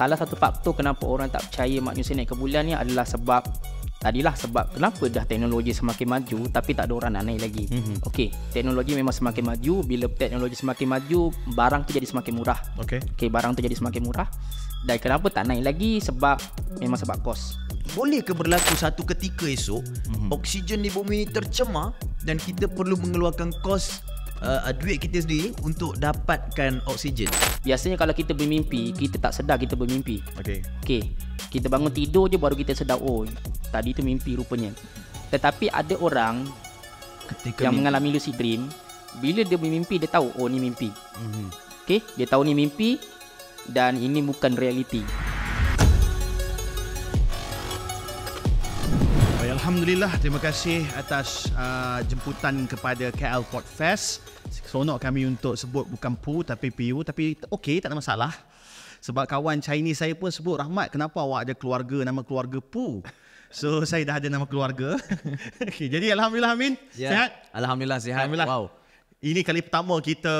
salah satu faktor kenapa orang tak percaya manusia naik ke bulan ni adalah sebab tadilah sebab kenapa dah teknologi semakin maju tapi tak ada orang nak naik lagi. Mm-hmm. Okey, teknologi memang semakin maju, bila teknologi semakin maju, barang tu jadi semakin murah. Okey. Okey, barang tu jadi semakin murah. Dan kenapa tak naik lagi sebab memang sebab kos. Boleh ke berlaku satu ketika esok mm-hmm. oksigen di bumi ini tercemar dan kita perlu mengeluarkan kos uh, duit kita sendiri untuk dapatkan oksigen? Biasanya kalau kita bermimpi, kita tak sedar kita bermimpi. Okey. Okey, kita bangun tidur je baru kita sedar oh tadi tu mimpi rupanya. Tetapi ada orang Ketika yang mimpi. mengalami lucid dream, bila dia bermimpi dia tahu oh ni mimpi. Mm-hmm. Okey, dia tahu ni mimpi dan ini bukan realiti. Alhamdulillah terima kasih atas uh, jemputan kepada KL Port Fest. Seronok kami untuk sebut bukan PU tapi PU tapi okey tak ada masalah. Sebab kawan Chinese saya pun sebut Rahmat kenapa awak ada keluarga nama keluarga PU. So saya dah ada nama keluarga. okay, jadi Alhamdulillah Amin. Ya. Sihat? Alhamdulillah sihat. Alhamdulillah. Wow. Ini kali pertama kita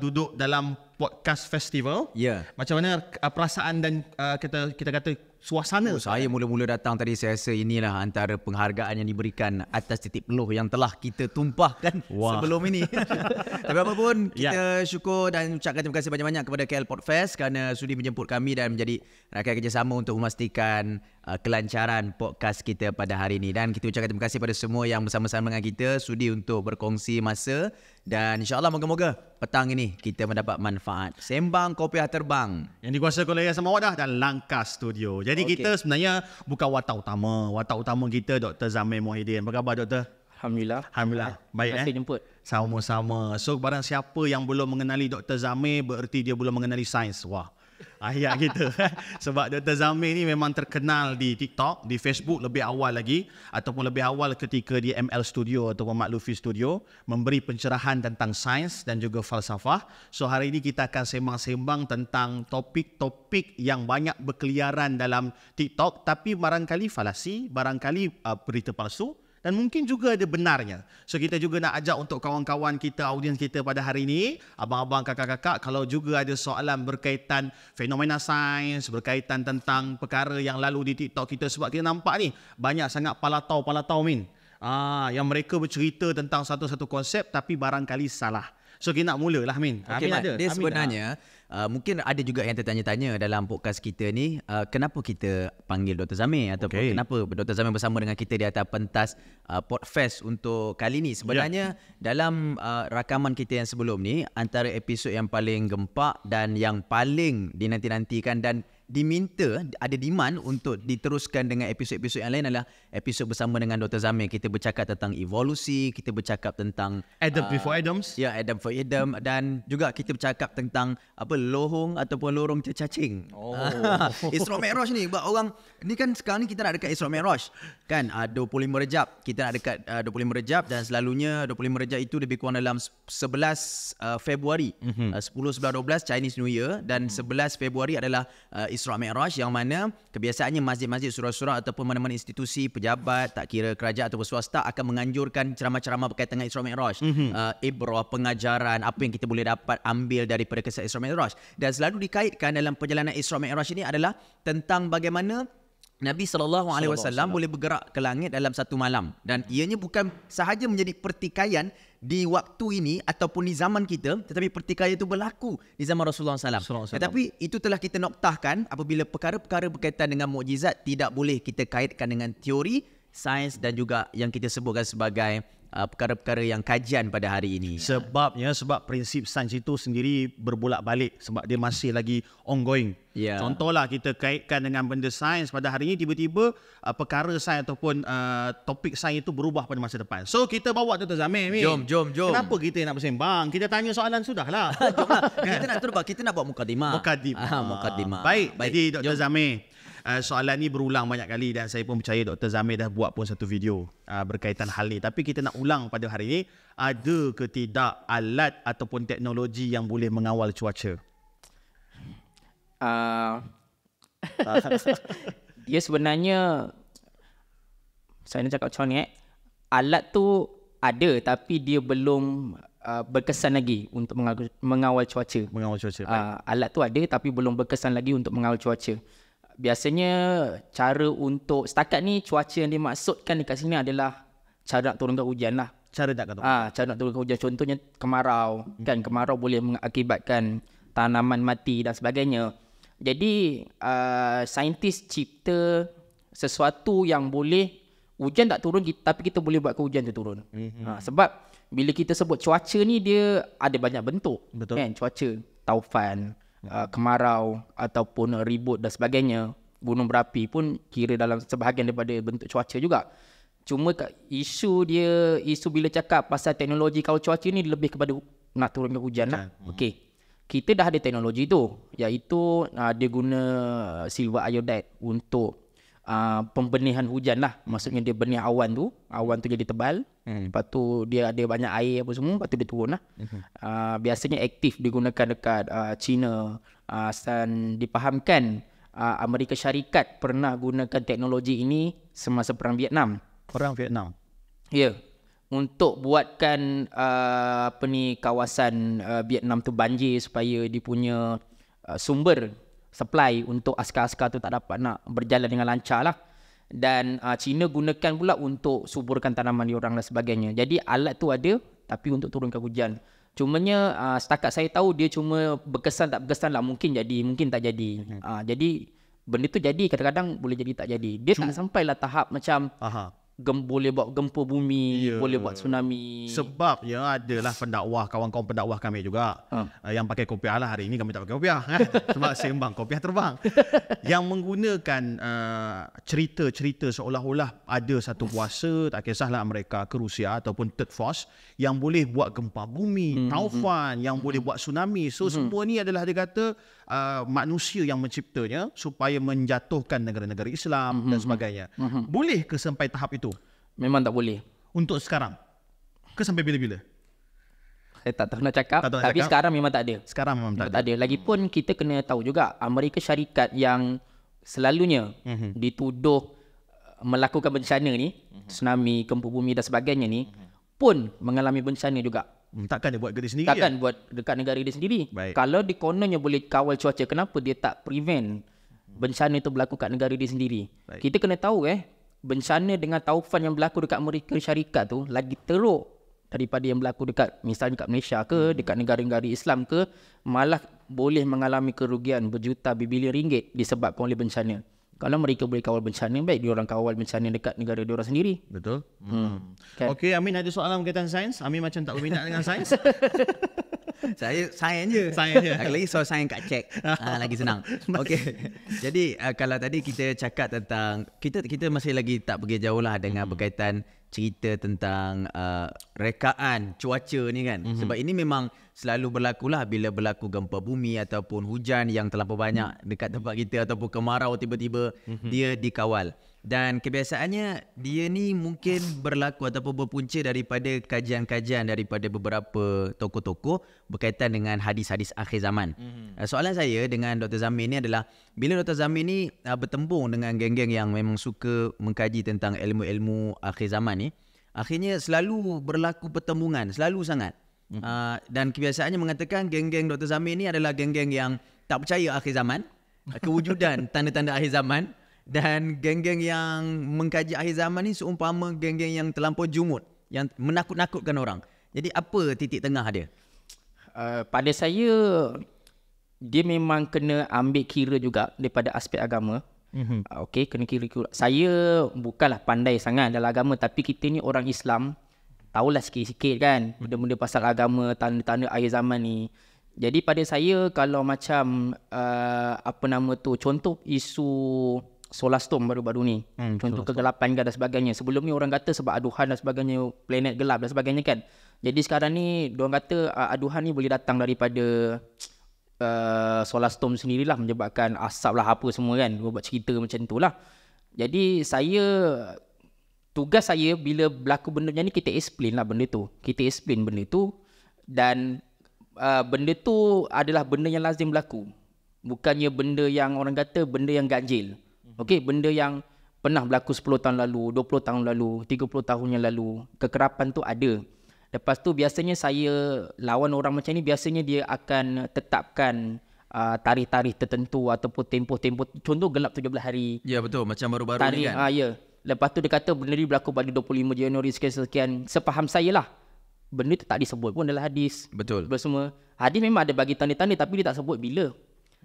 duduk dalam podcast festival. Ya. Macam mana uh, perasaan dan uh, kita kita kata suasana? Oh, saya mula-mula datang tadi saya rasa inilah antara penghargaan yang diberikan atas titik peluh yang telah kita tumpahkan Wah. sebelum ini. Tapi apapun Ya. kita syukur dan ucapkan terima kasih banyak-banyak kepada KL Podfest kerana sudi menjemput kami dan menjadi rakan kerjasama untuk memastikan uh, kelancaran podcast kita pada hari ini dan kita ucapkan terima kasih pada semua yang bersama-sama dengan kita sudi untuk berkongsi masa dan insyaAllah moga-moga petang ini kita mendapat manfaat. Sembang Kopiah Terbang. Yang dikuasakan oleh Yayasan Mawadah dan Langkah Studio. Jadi okay. Kita sebenarnya bukan watak utama. Watak utama kita Dr. Zamir Muhyiddin. Apa khabar Doktor? Alhamdulillah. Alhamdulillah. Baik Terima eh. jemput. Sama-sama. So barang siapa yang belum mengenali Dr. Zamir bererti dia belum mengenali sains. Wah. Ayat kita. Sebab Dr. Zamir ni memang terkenal di TikTok, di Facebook lebih awal lagi ataupun lebih awal ketika di ML Studio ataupun Mak Luffy Studio memberi pencerahan tentang sains dan juga falsafah. So hari ini kita akan sembang-sembang tentang topik-topik yang banyak berkeliaran dalam TikTok tapi barangkali falasi, barangkali uh, berita palsu dan mungkin juga ada benarnya. So kita juga nak ajak untuk kawan-kawan kita, audiens kita pada hari ini, abang-abang, kakak-kakak, kalau juga ada soalan berkaitan fenomena sains, berkaitan tentang perkara yang lalu di TikTok kita sebab kita nampak ni banyak sangat palatau-palatau min. Ah, yang mereka bercerita tentang satu-satu konsep tapi barangkali salah. So kita nak mulalah min. Okey, Amin Mat. ada. Dia Amin sebenarnya uh, mungkin ada juga yang tertanya-tanya dalam podcast kita ni uh, kenapa kita panggil Dr. Zamir ataupun Okey. kenapa Dr. Zamir bersama dengan kita di atas pentas uh, Podfest untuk kali ni. Sebenarnya dalam uh, rakaman kita yang sebelum ni antara episod yang paling gempak dan yang paling dinanti-nantikan dan diminta ada demand untuk diteruskan dengan episod-episod yang lain adalah episod bersama dengan Dr. Zamir kita bercakap tentang evolusi kita bercakap tentang Adam before Adams. Ya, Adam for Adam dan juga kita bercakap tentang apa lohong ataupun lorong tercacing. Oh. Isra Mi'raj ni buat orang ni kan sekarang ni kita nak dekat Isra Mi'raj. Kan uh, 25 Rejab. Kita nak dekat uh, 25 Rejab dan selalunya 25 Rejab itu lebih kurang dalam 11 uh, Februari. Mm-hmm. Uh, 10 11 12 Chinese New Year dan 11 Februari adalah uh, Isra Mi'raj yang mana kebiasaannya masjid-masjid surau-surau ataupun mana-mana institusi pejabat tak kira kerajaan ataupun swasta akan menganjurkan ceramah-ceramah berkaitan dengan Isra Mi'raj. Mm-hmm. Uh, ibrah, pengajaran, apa yang kita boleh dapat ambil daripada kisah Isra Mi'raj. Dan selalu dikaitkan dalam perjalanan Isra Mi'raj ini adalah tentang bagaimana Nabi sallallahu alaihi wasallam boleh bergerak ke langit dalam satu malam dan ianya bukan sahaja menjadi pertikaian di waktu ini ataupun di zaman kita tetapi pertikaian itu berlaku di zaman Rasulullah SAW. Wasallam. Tetapi itu telah kita noktahkan apabila perkara-perkara berkaitan dengan mukjizat tidak boleh kita kaitkan dengan teori, sains dan juga yang kita sebutkan sebagai uh, perkara-perkara yang kajian pada hari ini. Sebabnya sebab prinsip sains itu sendiri berbolak-balik sebab dia masih lagi ongoing. Ya. Contohlah kita kaitkan dengan benda sains pada hari ini tiba-tiba uh, perkara sains ataupun uh, topik sains itu berubah pada masa depan. So kita bawa Dr. Zamir ni. Jom, jom, jom. Kenapa kita nak bersembang? Kita tanya soalan sudahlah. kita nak terus kita nak buat mukadimah. Mukadimah. Ah, mukadimah. Baik, Baik. jadi Dr. Zamir. Uh, soalan ni berulang banyak kali dan saya pun percaya Dr. Zamir dah buat pun satu video uh, berkaitan hal ni. Tapi kita nak ulang pada hari ini, ada ke tidak alat ataupun teknologi yang boleh mengawal cuaca? Uh, dia sebenarnya saya nak cakap macam ni eh. Alat tu ada tapi dia belum uh, berkesan lagi untuk mengawal, mengawal cuaca. Mengawal cuaca. Uh, alat tu ada tapi belum berkesan lagi untuk mengawal cuaca. Biasanya cara untuk setakat ni cuaca yang dimaksudkan dekat sini adalah cara nak turunkan hujan lah. Cara nak kata. Ah, cara nak turunkan hujan contohnya kemarau. Kan kemarau boleh mengakibatkan tanaman mati dan sebagainya. Jadi uh, saintis cipta sesuatu yang boleh hujan tak turun tapi kita boleh buat ke hujan tu turun. Mm-hmm. Ha, sebab bila kita sebut cuaca ni dia ada banyak bentuk. Betul. Kan cuaca, taufan, uh, kemarau ataupun ribut dan sebagainya. Gunung berapi pun kira dalam sebahagian daripada bentuk cuaca juga. Cuma isu dia isu bila cakap pasal teknologi kawal cuaca ni lebih kepada nak turunkan hujan lah. Okey. Kita dah ada teknologi tu iaitu uh, dia guna silver iodide untuk uh, pembenihan hujan lah. Maksudnya dia benih awan tu, awan tu jadi tebal. Hmm. Lepas tu dia ada banyak air apa semua, lepas tu dia turun lah. Hmm. Uh, biasanya aktif digunakan dekat uh, China uh, dan dipahamkan uh, Amerika Syarikat pernah gunakan teknologi ini semasa perang Vietnam. Perang Vietnam. Ya. Yeah. Untuk buatkan uh, apa ni kawasan uh, Vietnam tu banjir supaya dia punya uh, sumber supply untuk askar-askar tu tak dapat nak berjalan dengan lancar lah. Dan uh, China gunakan pula untuk suburkan tanaman diorang dan sebagainya. Jadi alat tu ada tapi untuk turunkan hujan. Cumanya uh, setakat saya tahu dia cuma berkesan tak berkesan lah. Mungkin jadi, mungkin tak jadi. Uh, jadi benda tu jadi kadang-kadang boleh jadi tak jadi. Dia Cuma, tak sampailah tahap macam... Aha gem, boleh buat gempa bumi, yeah. boleh buat tsunami. Sebab ya adalah pendakwah kawan-kawan pendakwah kami juga ha. uh, yang pakai kopiah lah hari ini kami tak pakai kopiah kan? sebab sembang kopiah terbang. yang menggunakan uh, cerita-cerita seolah-olah ada satu kuasa tak kisahlah mereka ke Rusia ataupun third force yang boleh buat gempa bumi, hmm. taufan, yang hmm. boleh buat tsunami. So hmm. semua ni adalah dia kata uh, manusia yang menciptanya supaya menjatuhkan negara-negara Islam mm-hmm. dan sebagainya. Mm-hmm. Boleh ke sampai tahap itu? Memang tak boleh. Untuk sekarang? Ke sampai bila-bila? Saya tak tahu nak cakap. Tak tahu nak tapi cakap. sekarang memang tak ada. Sekarang memang tak, tak ada. ada. Lagipun kita kena tahu juga Amerika Syarikat yang selalunya mm-hmm. dituduh uh, melakukan bencana ni, mm-hmm. tsunami, gempa bumi dan sebagainya ni, mm-hmm. pun mengalami bencana juga. Hmm, takkan dia buat diri sendiri Takkan ya? buat dekat negara dia sendiri Baik. Kalau di kononnya boleh kawal cuaca Kenapa dia tak prevent Bencana itu berlaku kat negara dia sendiri Baik. Kita kena tahu eh Bencana dengan taufan yang berlaku dekat Amerika Syarikat tu Lagi teruk Daripada yang berlaku dekat Misalnya dekat Malaysia ke hmm. Dekat negara-negara Islam ke Malah boleh mengalami kerugian Berjuta berbilion ringgit Disebabkan oleh bencana kalau mereka boleh kawal bencana baik dia orang kawal bencana dekat negara dia orang sendiri. Betul. Hmm. okay. okey amin ada soalan berkaitan sains? Amin macam tak berminat dengan sains saya sains je sains je lagi soal sains kat cek ha, lagi senang okey jadi uh, kalau tadi kita cakap tentang kita kita masih lagi tak pergi jauh lah dengan hmm. berkaitan cerita tentang uh, rekaan cuaca ni kan mm-hmm. sebab ini memang selalu berlaku lah bila berlaku gempa bumi ataupun hujan yang terlalu banyak mm. dekat tempat kita ataupun kemarau tiba-tiba mm-hmm. dia dikawal dan kebiasaannya dia ni mungkin berlaku ataupun berpunca daripada kajian-kajian daripada beberapa tokoh-tokoh berkaitan dengan hadis-hadis akhir zaman. Mm-hmm. Soalan saya dengan Dr. Zamin ni adalah bila Dr. Zamin ni uh, bertembung dengan geng-geng yang memang suka mengkaji tentang ilmu-ilmu akhir zaman ni, akhirnya selalu berlaku pertembungan, selalu sangat. Mm-hmm. Uh, dan kebiasaannya mengatakan geng-geng Dr. Zamin ni adalah geng-geng yang tak percaya akhir zaman, kewujudan tanda-tanda akhir zaman dan geng-geng yang mengkaji akhir zaman ni seumpama geng-geng yang terlampau jumut yang menakut-nakutkan orang. Jadi apa titik tengah dia? Uh, pada saya dia memang kena ambil kira juga daripada aspek agama. Mm-hmm. Uh, Okey, kena kira kira. Saya bukanlah pandai sangat dalam agama tapi kita ni orang Islam tahulah sikit-sikit kan benda-benda pasal agama, tanda-tanda akhir zaman ni. Jadi pada saya kalau macam uh, apa nama tu contoh isu solar storm baru-baru ni. Hmm, Contoh kegelapan dan sebagainya. Sebelum ni orang kata sebab aduhan dan sebagainya, planet gelap dan sebagainya kan. Jadi sekarang ni orang kata uh, aduhan ni boleh datang daripada uh, solar storm sendirilah menyebabkan asap lah apa semua kan. Buat cerita macam tu lah. Jadi saya tugas saya bila berlaku benda ni kita explain lah benda tu. Kita explain benda tu dan uh, benda tu adalah benda yang lazim berlaku. Bukannya benda yang orang kata benda yang ganjil. Okey, benda yang pernah berlaku 10 tahun lalu, 20 tahun lalu, 30 tahun yang lalu, kekerapan tu ada. Lepas tu biasanya saya lawan orang macam ni biasanya dia akan tetapkan uh, tarikh-tarikh tertentu ataupun tempoh-tempoh contoh gelap 17 hari. Ya betul macam baru-baru Tarikh ni kan. ah ya. Lepas tu dia kata benda ni berlaku pada 25 Januari sekian-sekian. Sepaham saya lah. Benda tu tak disebut pun dalam hadis. Betul. Semua. Hadis memang ada bagi tanda-tanda tapi dia tak sebut bila.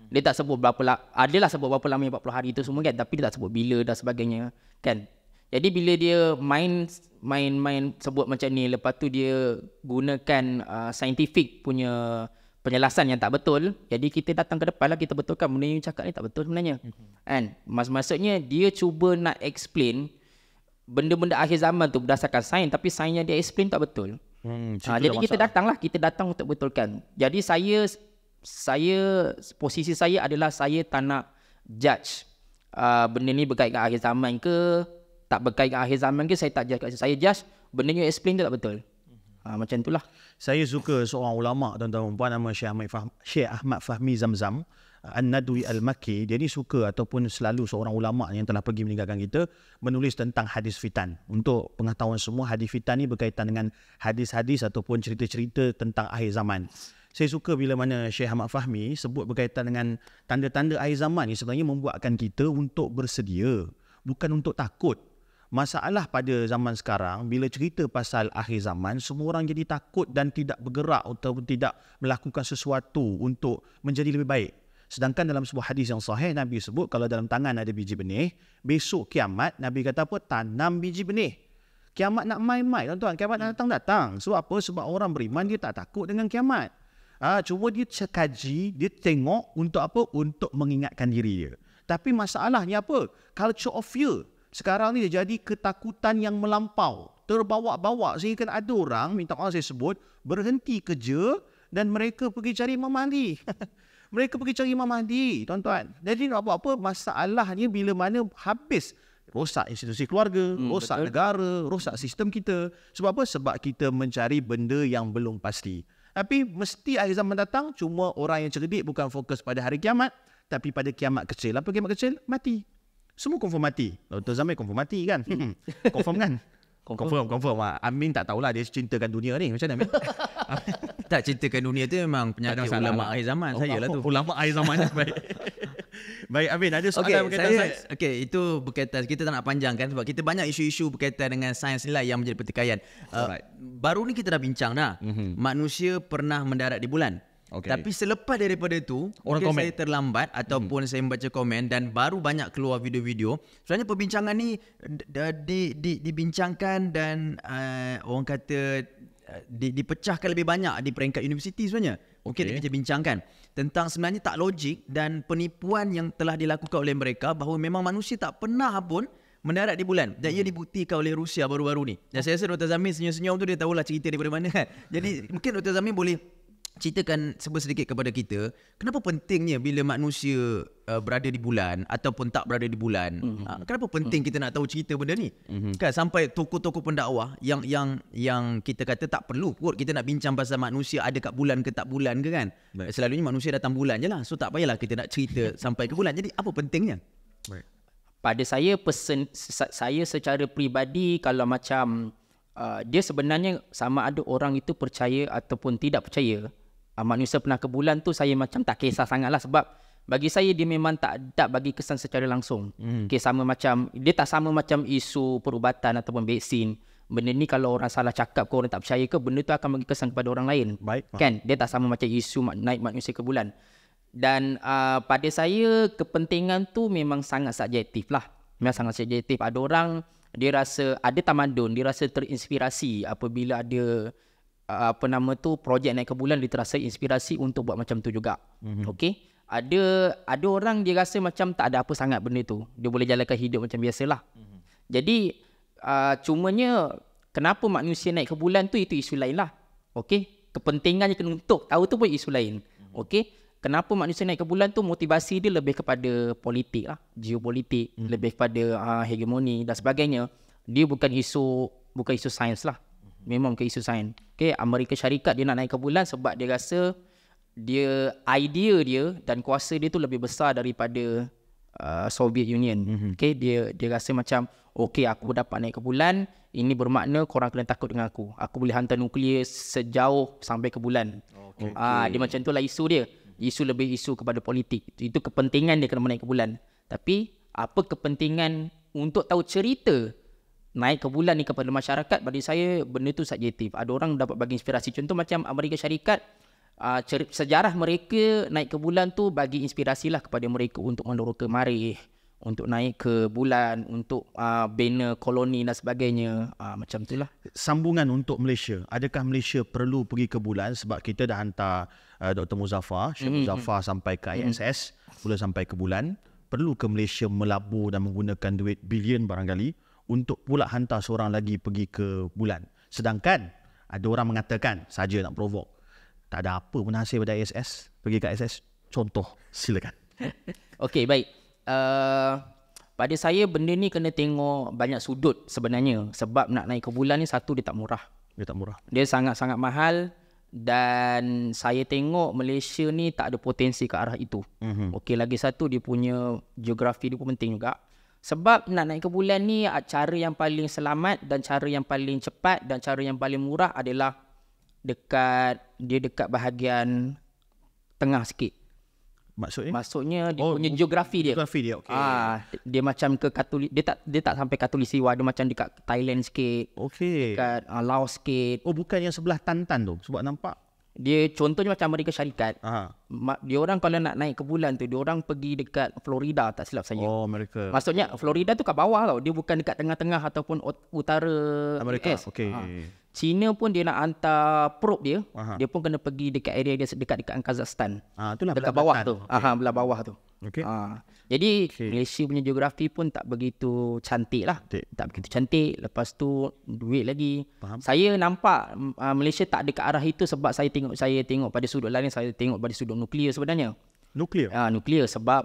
Dia tak sebut berapa la- adalah sebut berapa lama 40 hari tu semua kan tapi dia tak sebut bila dan sebagainya kan. Jadi bila dia main main main sebut macam ni lepas tu dia gunakan uh, scientific punya penjelasan yang tak betul jadi kita datang ke depan lah kita betulkan benda yang cakap ni tak betul sebenarnya. Kan? Mas maksudnya dia cuba nak explain benda-benda akhir zaman tu berdasarkan sains tapi sainsnya dia explain tak betul. Hmm, Ha, jadi kita datanglah, kita datang untuk betulkan. Jadi saya saya posisi saya adalah saya tak nak judge uh, benda ni berkait dengan akhir zaman ke tak berkait dengan akhir zaman ke saya tak judge. Saya judge benda ni explain tu tak betul. Ha, macam itulah. Saya suka seorang ulama tuan-tuan dan puan nama Syekh Ahmad Fahmi, Syekh Ahmad Fahmi Zamzam An-Nadwi Al-Makki dia ni suka ataupun selalu seorang ulama yang telah pergi meninggalkan kita menulis tentang hadis fitan untuk pengetahuan semua hadis fitan ni berkaitan dengan hadis-hadis ataupun cerita-cerita tentang akhir zaman saya suka bila mana Syekh Ahmad Fahmi sebut berkaitan dengan tanda-tanda akhir zaman ni sebenarnya membuatkan kita untuk bersedia bukan untuk takut Masalah pada zaman sekarang bila cerita pasal akhir zaman semua orang jadi takut dan tidak bergerak ataupun tidak melakukan sesuatu untuk menjadi lebih baik. Sedangkan dalam sebuah hadis yang sahih Nabi sebut kalau dalam tangan ada biji benih, besok kiamat Nabi kata apa? Tanam biji benih. Kiamat nak main-main tuan-tuan, kiamat nak datang-datang. Sebab apa? Sebab orang beriman dia tak takut dengan kiamat. Ah, cuma dia kaji, dia tengok untuk apa? Untuk mengingatkan diri dia. Tapi masalahnya apa? Culture of fear. Sekarang ni dia jadi ketakutan yang melampau. Terbawa-bawa sehingga ada orang, minta maaf saya sebut, berhenti kerja dan mereka pergi cari Imam Mahdi. mereka pergi cari Imam Mahdi, tuan-tuan. Jadi nak buat apa? Masalahnya bila mana habis rosak institusi keluarga, hmm, rosak betul. negara, rosak sistem kita. Sebab apa? Sebab kita mencari benda yang belum pasti. Tapi mesti akhir zaman datang, cuma orang yang cerdik bukan fokus pada hari kiamat, tapi pada kiamat kecil. Apa kiamat kecil? Mati. Semua confirm mati. Dr. Zamir confirm mati kan? confirm kan? Confirm, confirm. confirm. Amin tak tahulah dia cintakan dunia ni. Macam mana Amin? tak cintakan dunia tu memang penyakit ulama akhir zaman oh, saya lah tu. Ulama akhir zaman. Baik. Baik Amin, ada soalan okay, berkaitan saya, sains? Okey, itu berkaitan kita tak nak panjangkan sebab kita banyak isu-isu berkaitan dengan sains ni lah yang menjadi pertikaian. Uh, baru ni kita dah bincang dah. Mm-hmm. Manusia pernah mendarat di bulan. Okay. Tapi selepas daripada itu, orang komen. saya terlambat ataupun hmm. saya membaca komen dan baru banyak keluar video-video. Sebenarnya perbincangan ni di, di, dibincangkan dan uh, orang kata di, dipecahkan lebih banyak di peringkat universiti sebenarnya. Okey, okay. kita bincangkan tentang sebenarnya tak logik dan penipuan yang telah dilakukan oleh mereka bahawa memang manusia tak pernah pun mendarat di bulan dan ia dibuktikan oleh Rusia baru-baru ni. Dan saya rasa Dr. Zamin senyum-senyum tu dia tahulah cerita daripada mana kan. Jadi mungkin Dr. Zamin boleh ceritakan sedikit kepada kita kenapa pentingnya bila manusia uh, berada di bulan ataupun tak berada di bulan mm-hmm. uh, kenapa penting mm-hmm. kita nak tahu cerita benda ni mm-hmm. kan sampai tokoh-tokoh pendakwah yang yang yang kita kata tak perlu kot kita nak bincang pasal manusia ada kat bulan ke tak bulan ke kan Baik. selalunya manusia datang bulan je lah so tak payahlah kita nak cerita sampai ke bulan jadi apa pentingnya Baik. pada saya pesen saya secara peribadi kalau macam uh, dia sebenarnya sama ada orang itu percaya ataupun tidak percaya uh, manusia pernah ke bulan tu saya macam tak kisah sangat lah sebab bagi saya dia memang tak tak bagi kesan secara langsung. Hmm. Okay, sama macam dia tak sama macam isu perubatan ataupun vaksin. Benda ni kalau orang salah cakap ke orang tak percaya ke benda tu akan bagi kesan kepada orang lain. Baik. Kan? Dia tak sama macam isu naik manusia ke bulan. Dan uh, pada saya kepentingan tu memang sangat subjektif lah. Memang sangat subjektif. Ada orang dia rasa ada tamadun, dia rasa terinspirasi apabila ada apa nama tu projek naik ke bulan dia terasa inspirasi untuk buat macam tu juga. Mm-hmm. Okey. Ada ada orang dia rasa macam tak ada apa sangat benda tu. Dia boleh jalankan hidup macam biasalah. Mm-hmm. Jadi uh, cumanya kenapa manusia naik ke bulan tu itu isu lain lah. Okey. Kepentingannya kena untuk tahu tu pun isu lain. Mm-hmm. Okey. Kenapa manusia naik ke bulan tu motivasi dia lebih kepada politik lah, geopolitik, mm-hmm. lebih kepada uh, hegemoni dan sebagainya. Dia bukan isu bukan isu sains lah. Memang ke isu sains. Okay, Amerika Syarikat dia nak naik ke bulan sebab dia rasa dia idea dia dan kuasa dia tu lebih besar daripada uh, Soviet Union. Mm-hmm. Okay, dia dia rasa macam okay aku dapat naik ke bulan, ini bermakna korang kena takut dengan aku. Aku boleh hantar nuklear sejauh sampai ke bulan. Okay. Ah, dia macam itulah isu dia. Isu lebih isu kepada politik. Itu kepentingan dia kena naik ke bulan. Tapi apa kepentingan untuk tahu cerita naik ke bulan ni kepada masyarakat bagi saya benda tu subjektif. Ada orang dapat bagi inspirasi. Contoh macam Amerika Syarikat uh, sejarah mereka naik ke bulan tu bagi inspirasi lah kepada mereka untuk meneroka marikh untuk naik ke bulan untuk uh, bina koloni dan sebagainya uh, macam itulah sambungan untuk Malaysia adakah Malaysia perlu pergi ke bulan sebab kita dah hantar uh, Dr Muzaffar Syekh mm-hmm. Muzaffar sampai ke ISS mm-hmm. boleh sampai ke bulan perlu ke Malaysia melabur dan menggunakan duit bilion barangkali untuk pula hantar seorang lagi pergi ke bulan sedangkan ada orang mengatakan saja nak provoke tak ada apa pun hasil pada ISS pergi ke ISS contoh silakan okey baik uh, pada saya benda ni kena tengok banyak sudut sebenarnya sebab nak naik ke bulan ni satu dia tak murah. Dia tak murah. Dia sangat-sangat mahal dan saya tengok Malaysia ni tak ada potensi ke arah itu. Mm-hmm. Okey lagi satu dia punya geografi dia pun penting juga. Sebab nak naik ke bulan ni cara yang paling selamat dan cara yang paling cepat dan cara yang paling murah adalah dekat dia dekat bahagian tengah sikit. Maksudnya? Maksudnya dia oh, punya geografi dia. Geografi dia, okey. Ah, dia macam ke Katolik, dia tak dia tak sampai Katulistiwa, dia macam dekat Thailand sikit. Okey. Dekat uh, Laos sikit. Oh, bukan yang sebelah Tantan tu. Sebab nampak dia contohnya macam Amerika Syarikat. Aha. Dia orang kalau nak naik ke bulan tu, dia orang pergi dekat Florida tak silap saya. Oh, Amerika. Maksudnya Florida tu kat bawah tau. Dia bukan dekat tengah-tengah ataupun utara Amerika. US. Okey. Ha. China pun dia nak hantar probe dia, Aha. dia pun kena pergi dekat area dia dekat dekat Kazakhstan. Ah, itulah dekat bawah tu. Okay. Aha, belah bawah tu. Okey. Ha. Jadi okay. Malaysia punya geografi pun tak begitu cantik lah. Cantik. Tak begitu cantik. Lepas tu duit lagi. Faham. Saya nampak uh, Malaysia tak ke arah itu sebab saya tengok saya tengok pada sudut lain saya tengok pada sudut nuklear sebenarnya. Nuklear? Ah, nuklear sebab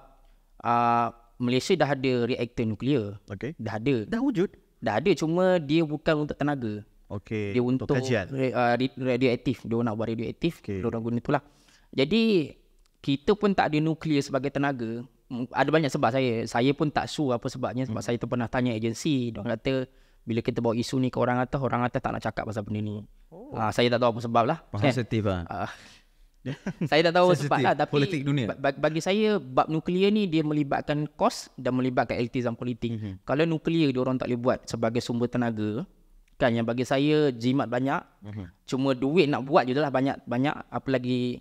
uh, Malaysia dah ada reaktor nuklear. Okey. Dah ada. Dah wujud? Dah ada cuma dia bukan untuk tenaga. Okey. Dia untuk, untuk kajian. Uh, radioaktif. Dia nak buat radioaktif. Okay. Dia orang guna itulah. Jadi kita pun tak ada nuklear sebagai tenaga. Ada banyak sebab saya. Saya pun tak sure apa sebabnya sebab hmm. saya tu pernah tanya agensi. Dia kata bila kita bawa isu ni ke orang atas, orang atas tak nak cakap pasal benda ni. Oh. Uh, saya tak tahu apa sebab lah. Sensitif lah. Uh, saya tak tahu sebab lah. Tapi politik dunia. bagi saya, bab nuklear ni dia melibatkan kos dan melibatkan elitizam politik. Mm-hmm. Kalau nuklear dia orang tak boleh buat sebagai sumber tenaga, kan yang bagi saya jimat banyak uh-huh. cuma duit nak buat je lah banyak banyak apa lagi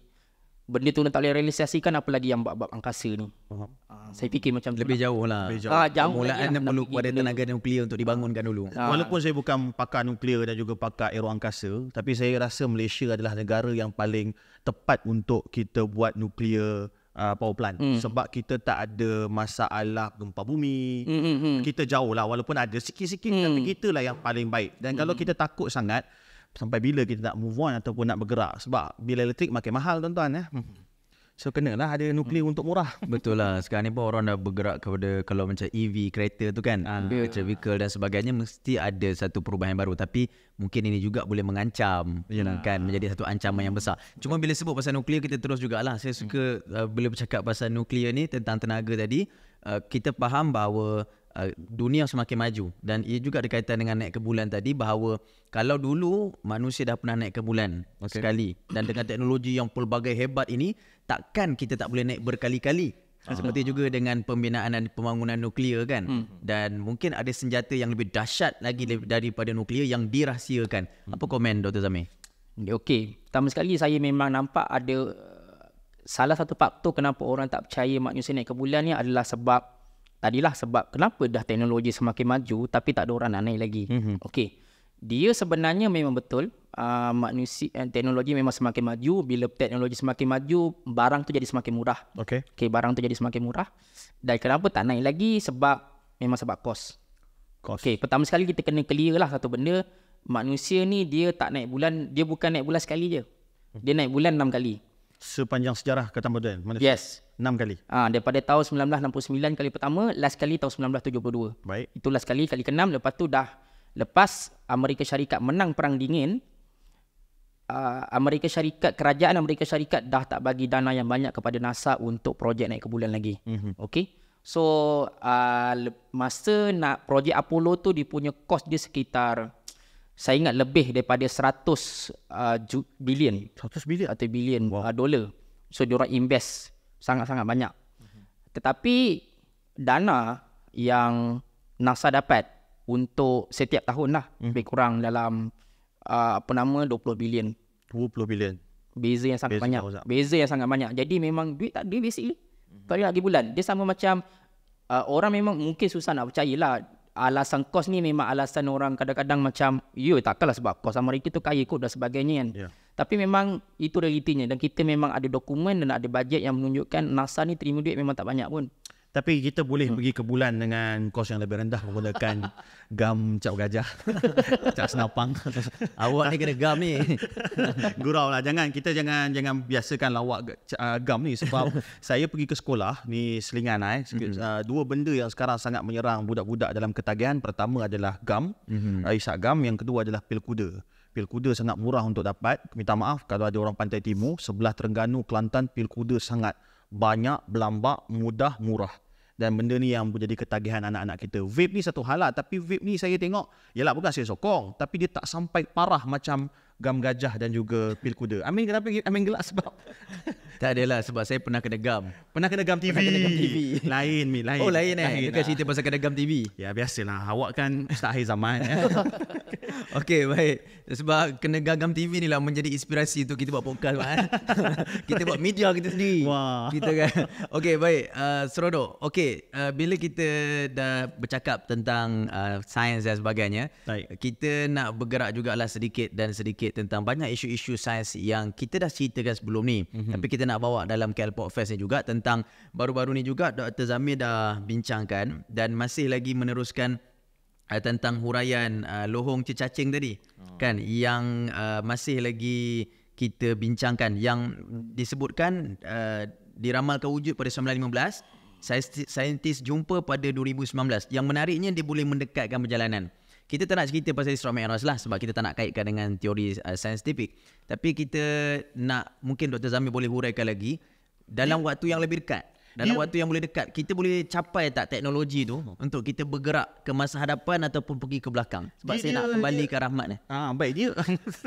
benda tu tak boleh realisasikan apa lagi yang bab-bab angkasa ni uh-huh. uh, saya fikir macam lebih tu jauh lah lebih jauh. Ah, jauh mulaan lah, perlu kepada tenaga nuklear untuk dibangunkan dulu uh. walaupun saya bukan pakar nuklear dan juga pakar aero angkasa tapi saya rasa Malaysia adalah negara yang paling tepat untuk kita buat nuklear uh, power plant mm. sebab kita tak ada masalah gempa bumi. Mm, mm, mm. Kita jauh lah walaupun ada sikit-sikit mm. tapi kita lah yang paling baik. Dan mm. kalau kita takut sangat sampai bila kita nak move on ataupun nak bergerak sebab bila elektrik makin mahal tuan-tuan ya. Mm. So kenalah ada nuklear hmm. untuk murah. Betul lah. Sekarang ni pun orang dah bergerak kepada kalau macam EV kereta tu kan, uh, electric vehicle dan sebagainya mesti ada satu perubahan baru tapi mungkin ini juga boleh mengancam Yalah. kan menjadi satu ancaman yang besar. Cuma bila sebut pasal nuklear kita terus jugalah saya suka uh, bila bercakap pasal nuklear ni tentang tenaga tadi uh, kita faham bahawa Uh, dunia semakin maju dan ia juga ada kaitan dengan naik ke bulan tadi bahawa kalau dulu manusia dah pernah naik ke bulan okay. sekali dan dengan teknologi yang pelbagai hebat ini takkan kita tak boleh naik berkali-kali uh seperti juga dengan pembinaan dan pembangunan nuklear kan hmm. dan mungkin ada senjata yang lebih dahsyat lagi daripada nuklear yang dirahsiakan hmm. apa komen Dr. Zamir Okey, pertama sekali saya memang nampak ada salah satu faktor kenapa orang tak percaya manusia naik ke bulan ni adalah sebab tadilah sebab kenapa dah teknologi semakin maju tapi tak ada orang nak naik lagi. Mm-hmm. Okey. Dia sebenarnya memang betul uh, manusia uh, teknologi memang semakin maju bila teknologi semakin maju barang tu jadi semakin murah. Okey. Okey, barang tu jadi semakin murah. Dan kenapa tak naik lagi sebab memang sebab kos. Kos. Okey, pertama sekali kita kena clear lah satu benda manusia ni dia tak naik bulan, dia bukan naik bulan sekali je. Dia naik bulan enam kali. Sepanjang sejarah kata moden. Yes. Enam kali. Ah ha, daripada tahun 1969 kali pertama, last kali tahun 1972. Baik. Itu last kali kali keenam lepas tu dah lepas Amerika Syarikat menang perang dingin uh, Amerika Syarikat kerajaan Amerika Syarikat dah tak bagi dana yang banyak kepada NASA untuk projek naik ke bulan lagi. Mm-hmm. Okey. So uh, masa nak projek Apollo tu dia punya cost dia sekitar saya ingat lebih daripada 100 uh, ju- bilion 100 bilion. atau bilion wow. uh, dolar. So diorang invest sangat-sangat banyak. Tetapi dana yang NASA dapat untuk setiap tahun lah Mhm. lebih kurang dalam uh, apa nama 20 bilion. 20 bilion. Beza yang sangat Beza banyak. tak. Beza yang sangat banyak. Jadi memang duit tak ada basically. Tak ada lagi bulan. Dia sama macam uh, orang memang mungkin susah nak percaya lah. Alasan kos ni memang alasan orang kadang-kadang macam ya takkanlah sebab kos Amerika tu kaya kot dan sebagainya kan. Ya. Tapi memang itu realitinya dan kita memang ada dokumen dan ada bajet yang menunjukkan NASA ni terima duit memang tak banyak pun. Tapi kita boleh pergi ke bulan dengan kos yang lebih rendah menggunakan gam cap gajah. cap senapang. Awak ni kena gam ni. Gurau lah jangan kita jangan jangan biasakan lawak uh, gam ni sebab saya pergi ke sekolah ni selingan eh mm-hmm. uh, dua benda yang sekarang sangat menyerang budak-budak dalam ketagihan pertama adalah gam mm-hmm. uh, isak gam yang kedua adalah pil kuda pil kuda sangat murah untuk dapat minta maaf kalau ada orang pantai timur sebelah Terengganu Kelantan pil kuda sangat banyak berlambak mudah murah dan benda ni yang menjadi ketagihan anak-anak kita. Vape ni satu hal lah tapi vape ni saya tengok yalah bukan saya sokong tapi dia tak sampai parah macam gam gajah dan juga pil kuda. Amin kenapa Amin gelak sebab tak adalah sebab saya pernah kena gam. pernah kena gam TV. Pernah kena gam TV. Lain mi lain. Oh lain eh. Kan lah. cerita pasal kena gam TV. Ya biasalah awak kan ustaz akhir zaman eh. Okey baik. Sebab kena gagam TV ni lah menjadi inspirasi untuk kita buat podcast kan. kita buat media kita sendiri. Wah. Kita kan. Okey baik. Uh, Serodo. Okey uh, bila kita dah bercakap tentang uh, sains dan sebagainya, Baik. kita nak bergerak jugalah sedikit dan sedikit tentang banyak isu-isu sains yang kita dah ceritakan sebelum ni. Mm-hmm. Tapi kita nak bawa dalam KL Podcast ni juga tentang baru-baru ni juga Dr. Zamir dah bincangkan dan masih lagi meneruskan uh, tentang huraian uh, lohong cecacing tadi oh. kan yang uh, masih lagi kita bincangkan yang disebutkan uh, diramalkan wujud pada 1915 saintis, saintis jumpa pada 2019 yang menariknya dia boleh mendekatkan perjalanan kita tak nak cerita pasal Isra Mi'raj lah sebab kita tak nak kaitkan dengan teori uh, saintifik tapi kita nak mungkin Dr. Zamir boleh huraikan lagi dalam waktu yang lebih dekat dalam Dia- waktu yang boleh dekat kita boleh capai tak teknologi tu untuk kita bergerak ke masa hadapan ataupun pergi ke belakang sebab Dia- saya nak dia- kembali ke rahmat ni Ah baik dia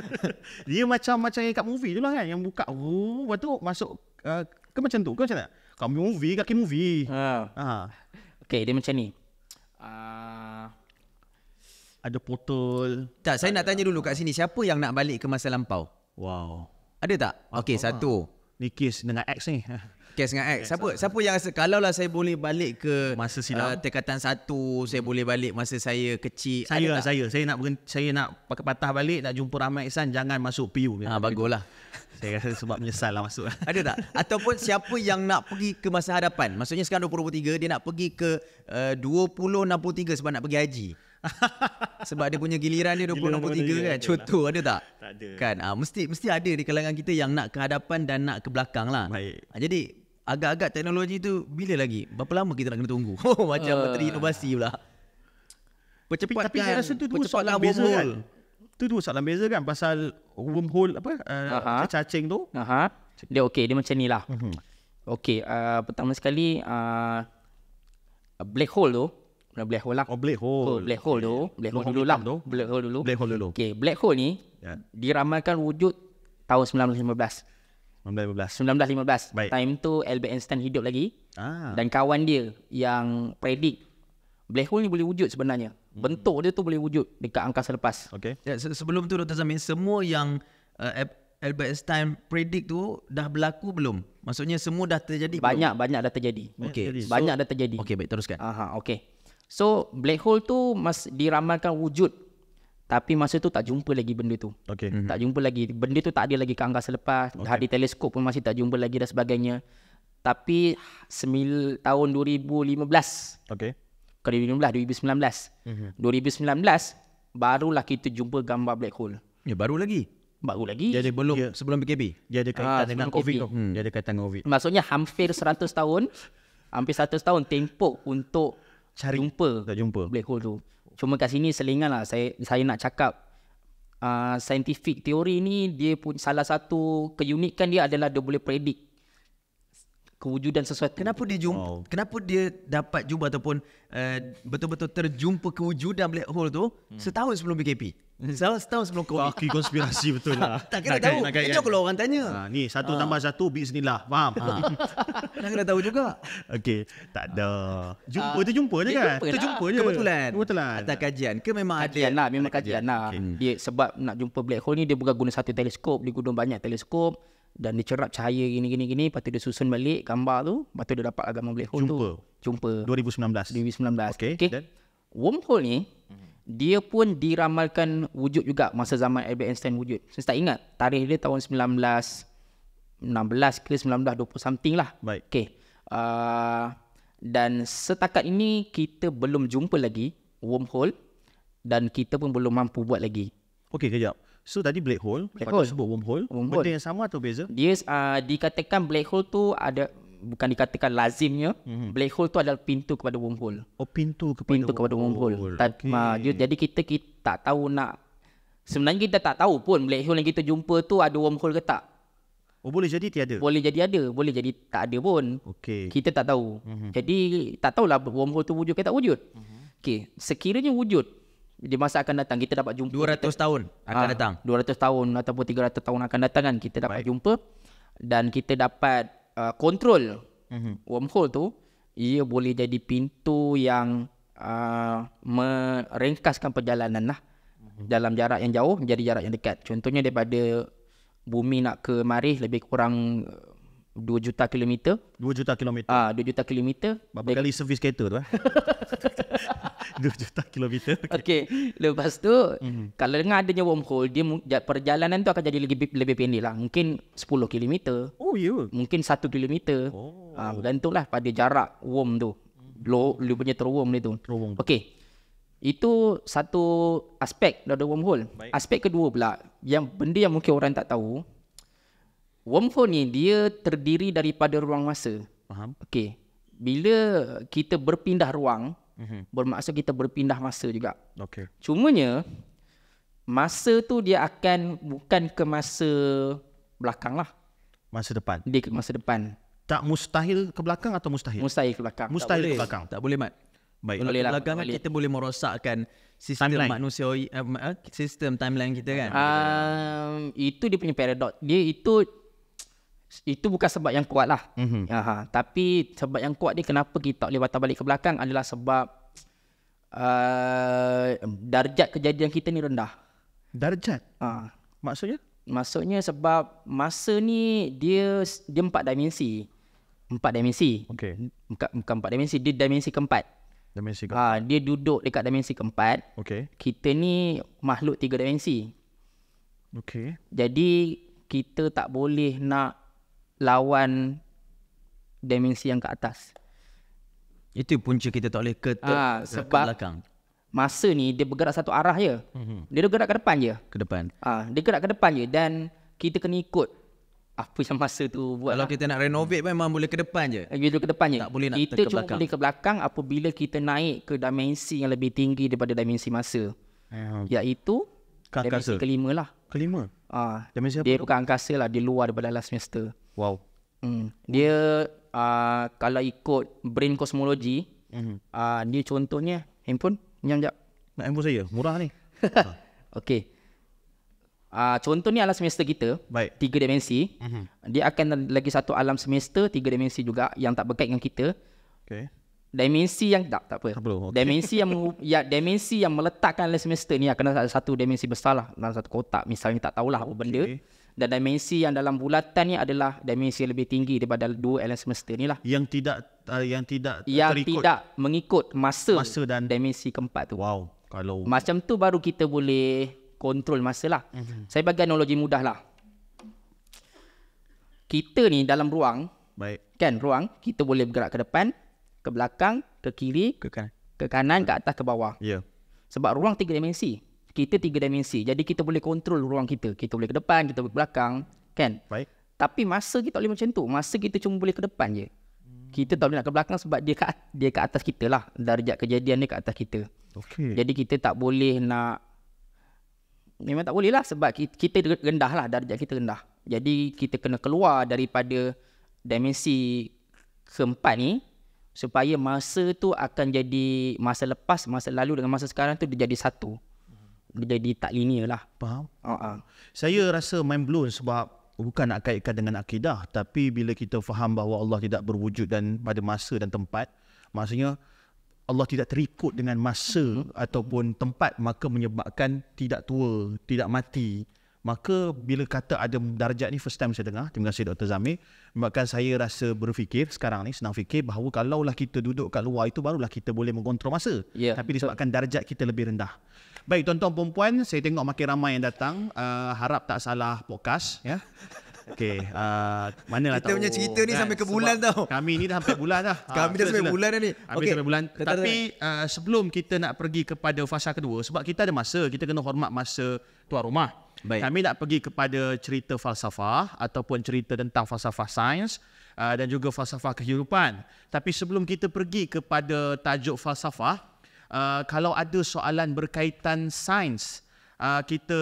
dia macam macam yang kat movie tu lah kan yang buka oh, lepas tu masuk uh, ke macam tu ke macam mana? Kami movie kaki movie. Ha. Ah Okay, dia macam ni. Uh, ada portal. tak saya nak tanya dulu kat sini siapa yang nak balik ke masa lampau Wow. ada tak okey satu Ni kes dengan X ni. Kes dengan X. Siapa siapa yang rasa kalau lah saya boleh balik ke Masa silam. Uh, tekatan satu, saya boleh balik masa saya kecil. Saya lah saya. Saya nak berhenti, saya nak pakai patah balik nak jumpa Rahmat Ihsan jangan masuk PU. Ha baguslah. Saya rasa sebab menyesal lah masuk. Ada tak? Ataupun siapa yang nak pergi ke masa hadapan? Maksudnya sekarang 2023 dia nak pergi ke uh, 2063 sebab nak pergi haji. sebab dia punya giliran dia 2063 Giliran kan. 2063 ada Contoh ada tak? Tak ada. Kan? Ah mesti mesti ada di kalangan kita yang nak ke hadapan dan nak ke belakang lah. Baik. Ah, jadi agak-agak teknologi tu bila lagi? Berapa lama kita nak kena tunggu? Oh, Macam Uh. menteri inovasi pula. Percepatkan. Tapi saya rasa tu dua soalan beza kan. Tu dua soalan beza kan pasal wormhole apa uh, Aha. cacing tu. Aha. Dia okey, dia macam ni lah. Mhm. Okey, uh, pertama sekali uh, black hole tu, black hole lah. Oh black hole. Oh, black hole tu, black hole Lohong dulu lah. tu. Black hole dulu. Black hole dulu. Okey, black hole ni Ya. diramalkan wujud tahun 1915. 1915. 1915. Baik. Time tu Albert Einstein hidup lagi. Ah. Dan kawan dia yang predict black hole ni boleh wujud sebenarnya. Hmm. Bentuk dia tu boleh wujud dekat angkasa lepas. Okay. Ya, se- sebelum tu Dr. Zamin, semua yang uh, Albert Einstein predict tu dah berlaku belum? Maksudnya semua dah terjadi Banyak banyak dah terjadi. belum? Okey. Jadi, Banyak dah terjadi. Okey, baik teruskan. Aha, okey. So black hole tu mas diramalkan wujud tapi masa tu tak jumpa lagi benda tu. Okay. Hmm. Tak jumpa lagi. Benda tu tak ada lagi ke angkasa lepas. Okay. Dah ada teleskop pun masih tak jumpa lagi dan sebagainya. Tapi semil tahun 2015 Okay. ke 2015 2019. Mm-hmm. 2019 barulah kita jumpa gambar black hole. Ya, baru lagi. Baru lagi. Dia ada Belum dia, sebelum PKP. dia ada kaitan Ah, dengan COVID COVID. tu. Hmm. Dia ada kaitan dengan COVID. Maksudnya hampir 100 tahun hampir 100 tahun tempoh untuk Cari- jumpa Tak jumpa. black hole tu. Cuma kat sini selingan lah saya saya nak cakap uh, scientific teori ni dia pun salah satu keunikan dia adalah dia boleh predict kewujudan sesuatu. Kenapa dia jumpa Wow. oh. kenapa dia dapat jumpa ataupun uh, betul-betul terjumpa kewujudan black hole tu hmm. setahun sebelum BKP. Setahun, setahun sebelum COVID. Kaki konspirasi betul lah. Tak kena Nak tahu. kait- nak kait Itu kalau orang tanya. Ha, ni satu tambah satu bismillah. Faham? Ha. Nak kena tahu juga. Okey, tak ada. Jumpa tu jumpa je kan? jumpa Tu lah. je. Kebetulan. Kebetulan. Atas kajian ke memang Kajian ada lah Memang kajian lah dia, Sebab nak jumpa black hole ni Dia bukan guna satu teleskop Dia guna banyak teleskop Dan dia cerap cahaya gini gini gini. Lepas tu dia susun balik gambar tu. Lepas tu dia dapat agama black hole Jumpa. tu Jumpa 2019. 2019 Okey, okay. Wormhole ni Dia pun diramalkan wujud juga Masa zaman Albert Einstein wujud. Saya tak ingat Tarikh dia tahun 19 16 ke 19 20 something lah. Baik. Okay uh, Dan setakat ini Kita belum jumpa lagi Wormhole Dan kita pun belum mampu buat lagi. Okey, kejap. So tadi black hole, Black hole. sebut wormhole. Wormhole. Benda yang sama atau beza? Dia uh, dikatakan black hole tu ada Bukan dikatakan lazimnya mm-hmm. Black hole tu adalah pintu kepada wormhole Oh, pintu kepada pintu kepada wormhole. Tak, Okey. ma, dia, jadi kita kita tak tahu nak sebenarnya kita tak tahu pun black hole yang kita jumpa tu ada wormhole ke tak. Oh, boleh jadi tiada. Boleh jadi ada, boleh jadi tak ada pun. Okey. Kita tak tahu. Mm-hmm. Jadi tak tahulah wormhole tu wujud ke tak wujud. Mm-hmm. Okey, sekiranya wujud di masa akan datang kita dapat jumpa 200 tahun akan Ah, datang. 200 tahun ataupun 300 tahun akan datang kan kita dapat Baik. jumpa dan kita dapat uh, kontrol mm-hmm. wormhole tu ia boleh jadi pintu yang uh, merengkaskan perjalanan lah mm-hmm. dalam jarak yang jauh menjadi jarak yang dekat contohnya daripada bumi nak ke Marih lebih kurang 2 juta kilometer 2 juta kilometer. ah 2 juta kilometer Berapa kali servis kereta tu eh? 2 juta kilometer. Okey, lepas tu mm-hmm. kalau dengan adanya wormhole dia perjalanan tu akan jadi lebih lebih pendek lah. Mungkin 10 km, Oh, ya. Yeah. mungkin 1 km. Oh. Ha, bergantunglah pada jarak worm tu. Lo lu punya terworm dia tu. Tu. Okey. Itu satu aspek dari wormhole. Baik. Aspek kedua pula yang benda yang mungkin orang tak tahu. Wormhole ni dia terdiri daripada ruang masa. Faham? Okey. Bila kita berpindah ruang, mm-hmm. bermaksud kita berpindah masa juga. Okey. Cumanya masa tu dia akan bukan ke masa belakang lah. Masa depan. Dia ke masa depan. Tak mustahil ke belakang atau mustahil? Mustahil ke belakang. Mustahil ke belakang. Tak boleh mat. Baik. Kalau Boleh lah, belakang kan boleh. kita boleh merosakkan sistem Timeline. manusia uh, sistem timeline kita kan. Um, itu dia punya paradox. Dia itu itu bukan sebab yang kuat lah. Mhm. Aha, tapi sebab yang kuat dia kenapa kita tak boleh patah balik ke belakang adalah sebab uh, darjat kejadian kita ni rendah. Darjat. Ha. Maksudnya? Maksudnya sebab masa ni dia dia empat dimensi. Empat dimensi. Okey. Bukan, bukan empat dimensi, dia dimensi keempat. Dimensi ke? Ha, dia duduk dekat dimensi keempat. Okey. Kita ni makhluk tiga dimensi. Okey. Jadi kita tak boleh nak lawan dimensi yang ke atas. Itu punca kita tak boleh ke, Ah, ke, ke sebab- belakang Masa ni dia bergerak satu arah je. Mm-hmm. Dia bergerak ke depan je. ke depan. Ah, dia gerak ke depan je dan kita kena ikut apa yang masa tu buat. Kalau lah. kita nak renovate pun memang boleh ke depan je. Kita ke depan je. Tak boleh nak kita ke cuma belakang. boleh ke belakang apabila kita naik ke dimensi yang lebih tinggi daripada dimensi masa. Eh, Iaitu Ke dimensi kelima lah. kelima. Ah, Dimensi apa dia tu? bukan angkasa lah, dia luar daripada alam semesta. Wow. Hmm. Dia uh, kalau ikut brain cosmology, Mhm. uh, dia contohnya handphone, nyam jap. Nak handphone saya? Murah ni. Okey. Uh, contoh ni alam semesta kita, Baik. tiga dimensi. Mhm. Dia akan lagi satu alam semesta, tiga dimensi juga yang tak berkait dengan kita. Okey. Dimensi yang tak tak apa. Tak perlu, okey. Dimensi yang ya dimensi yang meletakkan alam semesta ni akan ada satu dimensi besar lah dalam satu kotak misalnya tak tahulah apa benda. Okey. Dan dimensi yang dalam bulatan ni adalah dimensi yang lebih tinggi daripada dua alam semesta ni lah. Yang tidak uh, yang tidak Yang terikut. tidak mengikut masa, Masa dan- dimensi keempat tu. Wow. Kalau Macam tu baru kita boleh kontrol masa lah. Mhm. Mm-hmm. Saya bagi analogi mudah lah. Kita ni dalam ruang, baik. kan ruang, kita boleh bergerak ke depan, ke belakang, ke kiri, Ke kan. ke kanan, ke atas, ke bawah. Ya. Sebab ruang tiga dimensi. Kita tiga dimensi. Jadi kita boleh kontrol ruang kita. Kita boleh ke depan, kita boleh ke belakang, kan? Baik. Tapi masa kita tak boleh macam tu. Masa kita cuma boleh ke depan je. Kita tak boleh nak ke belakang sebab dia ke, dia ke atas kita lah. Darjat kejadian dia ke atas kita. Okey. Jadi kita tak boleh nak Memang tak boleh lah sebab ki- kita rendah lah darjat kita rendah. Jadi kita kena keluar daripada dimensi keempat ni supaya masa tu akan jadi masa lepas, masa lalu dengan masa sekarang tu dia jadi satu. Dia jadi tak linear lah. Faham? Uh-uh. Saya rasa mind blown sebab bukan nak kaitkan dengan akidah tapi bila kita faham bahawa Allah tidak berwujud dan pada masa dan tempat maksudnya Allah tidak terikut dengan masa ataupun tempat maka menyebabkan tidak tua, tidak mati. Maka bila kata ada darjat ni first time saya dengar. Terima kasih Dr. Zamir. Menyebabkan saya rasa berfikir sekarang ni senang fikir bahawa kalaulah kita duduk kat luar itu barulah kita boleh mengontrol masa. Ya, Tapi disebabkan darjat kita lebih rendah. Baik tuan-tuan perempuan, saya tengok makin ramai yang datang. Uh, harap tak salah podcast ya. Okey, uh, manalah Kita tahu. punya cerita ni sampai ke Sebab bulan tau. Kami ni dah sampai bulan dah. Kami dah sila, sampai sila. bulan dah ni. Habis Okey. sampai bulan. Tapi uh, sebelum kita nak pergi kepada fasa kedua sebab kita ada masa, kita kena hormat masa tuan rumah. Baik. Kami nak pergi kepada cerita falsafah ataupun cerita tentang falsafah sains uh, dan juga falsafah kehidupan. Tapi sebelum kita pergi kepada tajuk falsafah, uh, kalau ada soalan berkaitan sains, uh, kita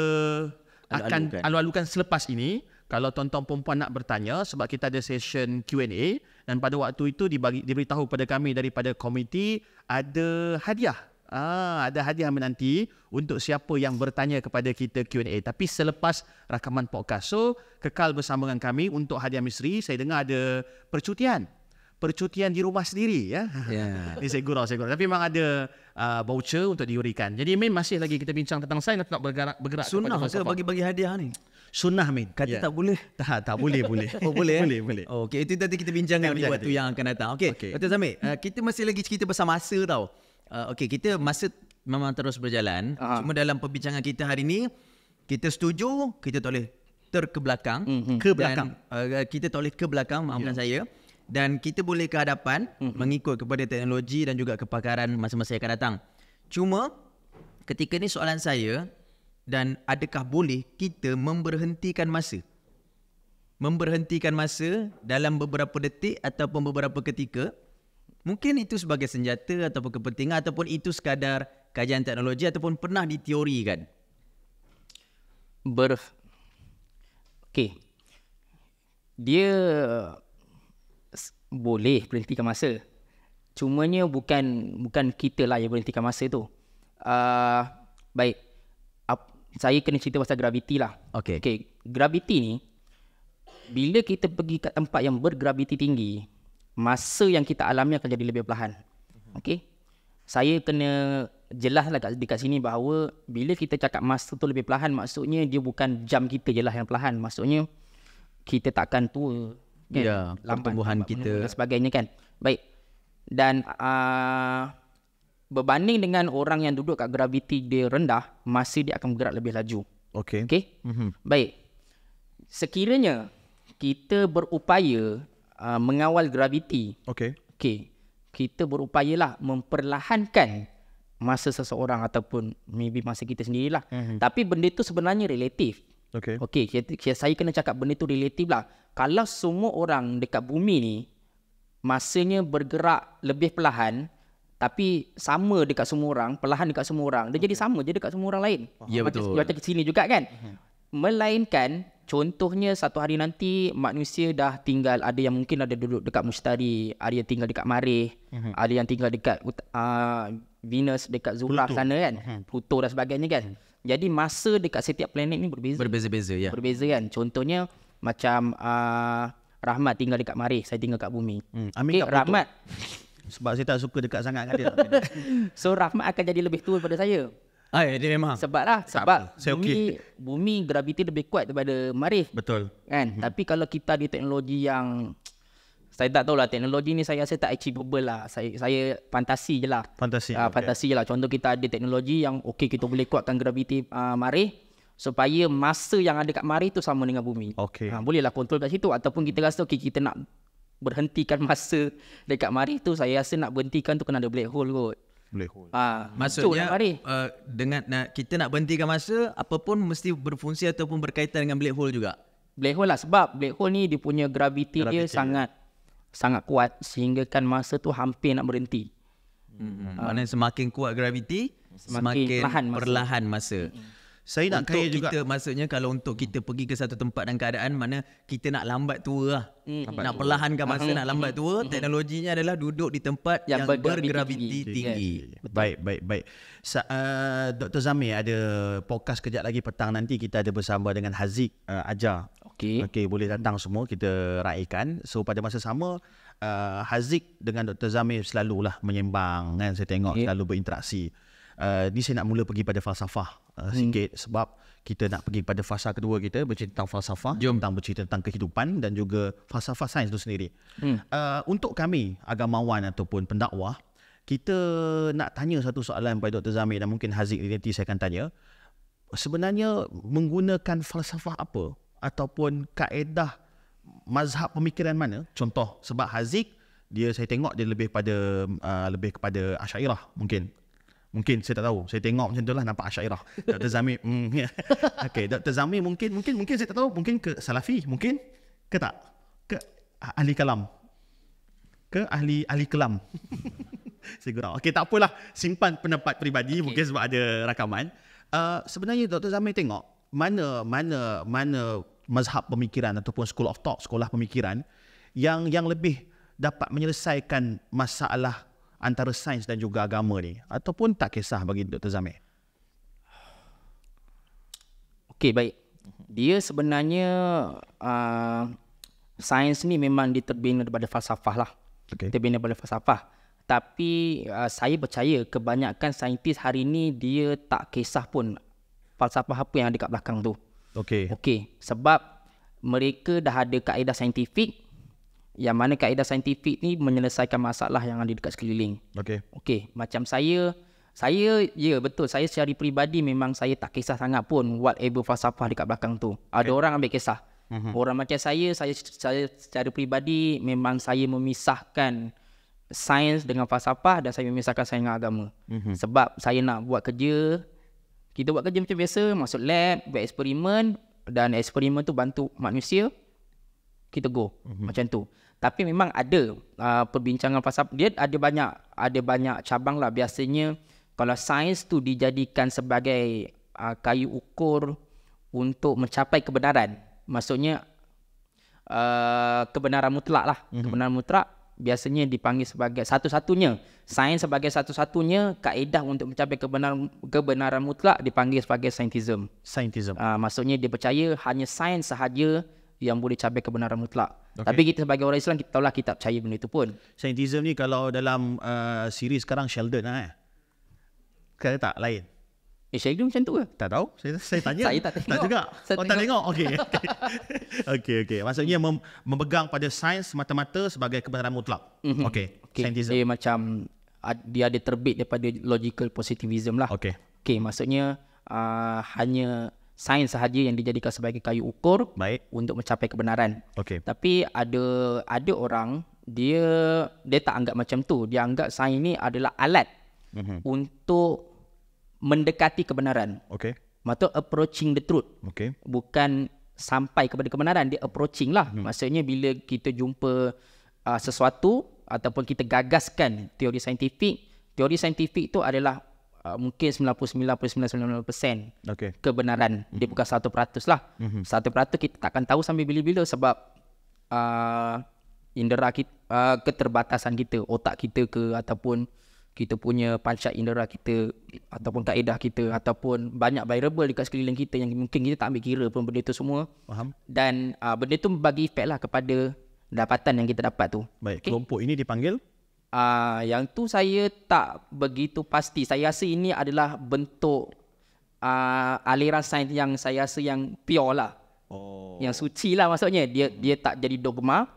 akan Alu-alukan. alu-alukan selepas ini kalau tuan-tuan perempuan nak bertanya sebab kita ada session Q&A dan pada waktu itu dibagi diberitahu kepada kami daripada komiti ada hadiah. Ah, ada hadiah menanti untuk siapa yang bertanya kepada kita Q&A tapi selepas rakaman podcast. So, kekal bersama dengan kami untuk hadiah misteri. Saya dengar ada percutian. Percutian di rumah sendiri ya. Ya. Ni saya gurau, saya gurau. Tapi memang ada uh, voucher untuk diurikan. Jadi Min masih lagi kita bincang tentang sains nak bergerak bergerak Sunnah ke bagi-bagi hadiah ni? Sunnah Min. Kata Ya. tak boleh. Tak, tak boleh, boleh. Oh boleh eh? boleh, boleh. Oh, okay, itu nanti kita bincangkan di waktu nanti. yang akan datang. Okey, Okey. okay. Dr. Zamir, uh, kita masih lagi cerita pasal masa tau. Uh, Okey, kita masa memang terus berjalan. Aha. Cuma dalam perbincangan kita hari ni, kita setuju kita tak boleh terkebelakang. Mhm. Ke belakang. Dan, uh, kita tak boleh ke belakang, maafkan saya. Dan kita boleh ke hadapan mengikut kepada teknologi dan juga kepakaran masa-masa yang akan datang. Cuma ketika ni soalan saya dan adakah boleh kita memberhentikan masa? Memberhentikan masa dalam beberapa detik ataupun beberapa ketika mungkin itu sebagai senjata ataupun kepentingan ataupun itu sekadar kajian teknologi ataupun pernah diteorikan. ber okey. Dia boleh berhentikan masa. Cumanya bukan bukan kita lah yang berhentikan masa tu. Uh, baik. Ap, saya kena cerita pasal graviti lah. Okey. okey graviti ni bila kita pergi kat tempat yang bergraviti tinggi masa yang kita alami akan jadi lebih perlahan. Okey? Saya kena jelas lah kat, dekat sini bahawa bila kita cakap masa tu lebih perlahan maksudnya dia bukan jam kita je lah yang perlahan. Maksudnya kita takkan tua kan? Ya, pertumbuhan lambat kita. dan sebagainya kan? Baik. Dan uh, berbanding dengan orang yang duduk kat graviti dia rendah masa dia akan bergerak lebih laju. Okey. okey? Mhm. baik. Sekiranya kita berupaya uh, mengawal graviti Okey. Okey, kita berupayalah memperlahankan masa seseorang ataupun maybe masa kita sendirilah. Mm-hmm. Tapi benda tu sebenarnya relatif. Okey. Okey, kita, saya kena cakap benda tu relatif lah. Kalau semua orang dekat bumi ni masanya bergerak lebih perlahan tapi sama dekat semua orang, perlahan dekat semua orang, dia jadi sama je dekat semua orang lain. Ya, Macam- betul. Macam sini juga kan. Melainkan contohnya satu hari nanti manusia dah tinggal ada yang mungkin ada duduk dekat Mustari, ada yang tinggal dekat Marih, ada yang tinggal dekat uh, Venus dekat Zuhrah sana kan, Pluto dan sebagainya kan. Jadi masa dekat setiap planet ni berbeza. Berbeza-beza ya. berbeza kan. Contohnya macam uh, Rahmat tinggal dekat Marih, saya tinggal kat bumi. Hmm, Amin Okay. Rahmat. Sebab saya tak suka dekat sangat dengan dia. So Rahmat akan jadi lebih tua daripada saya. Ah, ya, dia memang. Sebab lah, sebab saya bumi, bumi graviti lebih kuat daripada Marih. Betul. Kan? Tapi kalau kita ada teknologi yang saya tak tahu lah teknologi ni saya rasa tak achievable lah. Saya saya fantasi je lah. Fantasi. Ah, okey. fantasi je lah. Contoh kita ada teknologi yang okey kita boleh kuatkan graviti uh, Marih supaya masa yang ada kat Marih tu sama dengan bumi. Okey. Ha, bolehlah kontrol kat situ ataupun kita rasa okey kita nak berhentikan masa dekat Marih tu saya rasa nak berhentikan tu kena ada black hole kot. Boleh. Ha, Maksudnya Marih. uh, dengan nak, kita nak berhentikan masa apa pun mesti berfungsi ataupun berkaitan dengan black hole juga. Black hole lah sebab black hole ni dia punya graviti, dia sangat sangat kuat sehingga kan masa tu hampir nak berhenti. Hmm. Maknanya semakin kuat graviti, Semakin semakin, perlahan masa. perlahan masa. Saya nak untuk kaya juga kita maksudnya kalau untuk kita pergi ke satu tempat dan keadaan mana kita nak lambat tua lah. Hmm. Nak perlahankan masa nak lambat tua, teknologinya adalah duduk di tempat yang, Yang bergraviti bergraviti tinggi. tinggi. Baik, baik, baik. Sa- uh, Dr. Zamir ada podcast kejap lagi petang nanti kita ada bersama dengan Haziq uh, Ajar. Okey. Okey, boleh datang semua kita raikan. So pada masa sama uh, Haziq dengan Dr. Zamir selalulah menyembang kan saya tengok Okey. selalu berinteraksi. Uh, ni saya nak mula pergi pada falsafah uh, sikit sebab kita nak pergi pada fasa kedua kita bercerita tentang falsafah, Jom. tentang bercerita tentang kehidupan dan juga falsafah sains itu sendiri. Hmm. Uh, untuk kami agamawan ataupun pendakwah, kita nak tanya satu soalan pada Dr. Zamir dan mungkin Haziq nanti saya akan tanya. Sebenarnya menggunakan falsafah apa ataupun kaedah mazhab pemikiran mana? Contoh sebab Haziq dia saya tengok dia lebih pada uh, lebih kepada Asy'ariyah mungkin. Mungkin saya tak tahu. Saya tengok macam tu lah nampak Asy'ariyah. Dr. Zamir mm. Okey, Dr. Zamir mungkin mungkin mungkin saya tak tahu, mungkin ke Salafi, mungkin ke tak? Ke ahli kalam. Ke ahli ahli kelam. saya gurau. Okey, tak apalah. Simpan pendapat peribadi okay. mungkin sebab ada rakaman. Uh, sebenarnya Dr. Zamir tengok mana mana mana mazhab pemikiran ataupun school of thought, sekolah pemikiran yang yang lebih dapat menyelesaikan masalah antara sains dan juga agama ni ataupun tak kisah bagi Dr. Zamir. Okey, baik. Dia sebenarnya uh, sains ni memang diterbina daripada falsafah lah. Okey. Terbina daripada falsafah. Tapi uh, saya percaya kebanyakan saintis hari ni dia tak kisah pun falsafah apa yang ada kat belakang tu. Okey. Okey, sebab mereka dah ada kaedah saintifik yang mana kaedah saintifik ni menyelesaikan masalah yang ada dekat sekeliling. Okey. Okey, macam saya saya ya betul saya secara peribadi memang saya tak kisah sangat pun whatever falsafah dekat belakang tu. Ada orang ambil kisah. Mm-hmm. Orang macam saya saya saya secara peribadi memang saya memisahkan sains dengan falsafah dan saya memisahkan sains dengan agama. Mm-hmm. Sebab saya nak buat kerja kita buat kerja macam biasa, masuk lab, buat eksperimen dan eksperimen tu bantu manusia kita go mm-hmm. macam tu. Tapi memang ada uh, perbincangan falsafah dia ada banyak ada banyak cabang lah biasanya kalau sains tu dijadikan sebagai uh, kayu ukur untuk mencapai kebenaran. Maksudnya uh, kebenaran mutlak lah. Mm-hmm. Kebenaran mutlak biasanya dipanggil sebagai satu-satunya sains sebagai satu-satunya kaedah untuk mencapai kebenaran kebenaran mutlak dipanggil sebagai saintism. Scientism. Uh, maksudnya dia percaya hanya sains sahaja yang boleh capai kebenaran mutlak. Okey. Okay. Tapi kita sebagai orang Islam kita tahulah kita tak percaya benda itu pun. Scientism ni kalau dalam uh, siri sekarang Sheldon lah eh. Kata tak lain. Eh Syahid macam tu ke? Tak tahu. Saya saya tanya. Saya tak Tak tengok. juga. Saya oh, tak tengok. tengok. Okey. Okey okey. Maksudnya mem- memegang pada sains mata-mata sebagai kebenaran mutlak. Mm-hmm. Okey. Okay. Scientism. Dia macam dia ada terbit daripada logical positivism lah. Okey. Okay, maksudnya uh, hanya sains sahaja yang dijadikan sebagai kayu ukur Baik. untuk mencapai kebenaran. Okey. Tapi ada ada orang dia dia tak anggap macam tu. Dia anggap sains ni adalah alat Mhm. untuk mendekati kebenaran. Okey. Maksud approaching the truth. Okey. Bukan sampai kepada kebenaran, dia approaching lah. Hmm. Maksudnya bila kita jumpa uh, sesuatu ataupun kita gagaskan teori saintifik, teori saintifik tu adalah uh, mungkin 99.99% Okey. kebenaran. Dia bukan 1% lah. Mm-hmm. 1% kita takkan tahu sampai bila-bila sebab uh, indera kita, uh, keterbatasan kita, otak kita ke ataupun kita punya pancat indera kita ataupun kaedah kita ataupun banyak variable dekat sekeliling kita yang mungkin kita tak ambil kira pun benda tu semua. Faham? Dan uh, benda tu bagi efek lah kepada dapatan yang kita dapat tu. Baik. Okey. Kelompok ini dipanggil Uh, yang tu saya tak begitu pasti. Saya rasa ini adalah bentuk uh, aliran sains yang saya rasa yang pure lah. Oh. Yang suci lah maksudnya. Dia dia tak jadi dogma.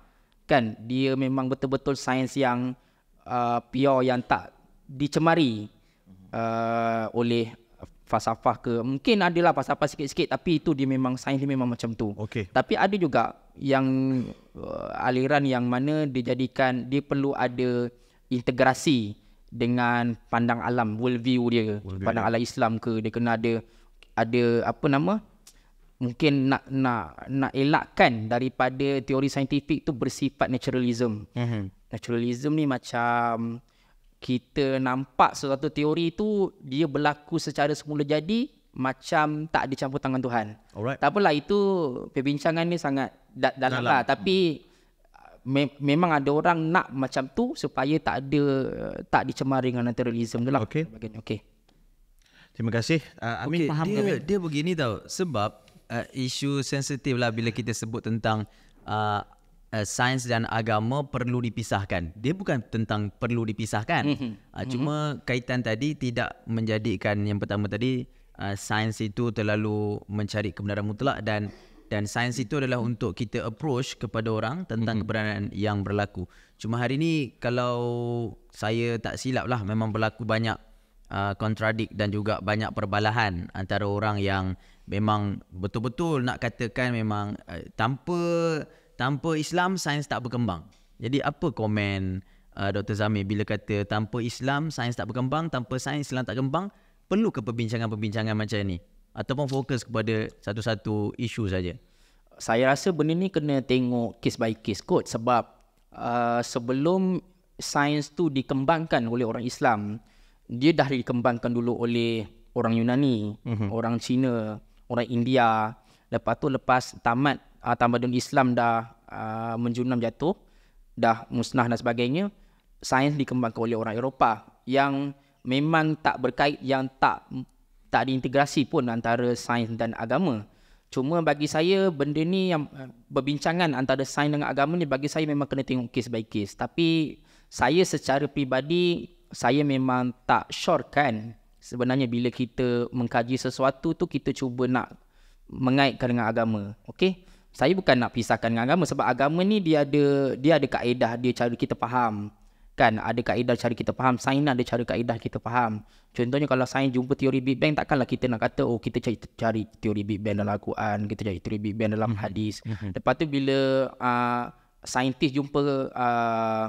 Kan? Dia memang betul-betul sains yang uh, pure yang tak dicemari uh, oleh falsafah ke. Mungkin adalah falsafah sikit-sikit tapi itu dia memang sains dia memang macam tu. Okey. Tapi ada juga yang uh, aliran yang mana dijadikan dia perlu ada integrasi dengan pandang alam world view dia World view pandang alam Islam ke dia kena ada ada apa nama mungkin nak nak nak elakkan daripada teori saintifik tu bersifat naturalism Mhm. naturalism ni macam kita nampak sesuatu teori tu dia berlaku secara semula jadi macam tak ada campur tangan Tuhan. Alright. Tak apalah itu perbincangan ni sangat da- dalam, Dalam. lah tapi me- memang ada orang nak macam tu supaya tak ada tak dicemari dengan terorisme tu lah. Okey. Terima kasih. Uh, Amin Okey, faham dia, ke Amin? dia begini tau sebab uh, isu sensitif lah bila kita sebut tentang uh, uh, sains dan agama perlu dipisahkan. Dia bukan tentang perlu dipisahkan. Mm-hmm. Uh, cuma kaitan tadi tidak menjadikan yang pertama tadi uh, sains itu terlalu mencari kebenaran mutlak dan dan sains itu adalah untuk kita approach kepada orang tentang mm-hmm. kebenaran yang berlaku. Cuma hari ini kalau saya tak silap lah memang berlaku banyak uh, contradict dan juga banyak perbalahan antara orang yang memang betul-betul nak katakan memang uh, tanpa tanpa Islam sains tak berkembang. Jadi apa komen uh, Dr. Zamir bila kata tanpa Islam sains tak berkembang, tanpa sains Islam tak berkembang, perlu ke perbincangan-perbincangan macam ni ataupun fokus kepada satu-satu isu saja? Saya rasa benda ni kena tengok case by case kot sebab uh, sebelum sains tu dikembangkan oleh orang Islam, dia dah dikembangkan dulu oleh orang Yunani, mm-hmm. orang Cina, orang India. Lepas tu lepas tamat uh, tamadun Islam dah uh, menjunam jatuh, dah musnah dan sebagainya, sains dikembangkan oleh orang Eropah yang memang tak berkait yang tak tak diintegrasi pun antara sains dan agama. Cuma bagi saya benda ni yang uh, berbincangan antara sains dengan agama ni bagi saya memang kena tengok case by case. Tapi saya secara peribadi saya memang tak sure kan sebenarnya bila kita mengkaji sesuatu tu kita cuba nak mengaitkan dengan agama. Okey? Saya bukan nak pisahkan dengan agama sebab agama ni dia ada dia ada kaedah dia cara kita faham. Kan ada kaedah cara kita faham, sains ada cara kaedah kita faham. Contohnya kalau sains jumpa teori Big Bang takkanlah kita nak kata oh kita cari cari teori Big Bang dalam Al-Quran, kita cari teori Big Bang dalam hadis. Lepas tu bila uh, saintis jumpa uh,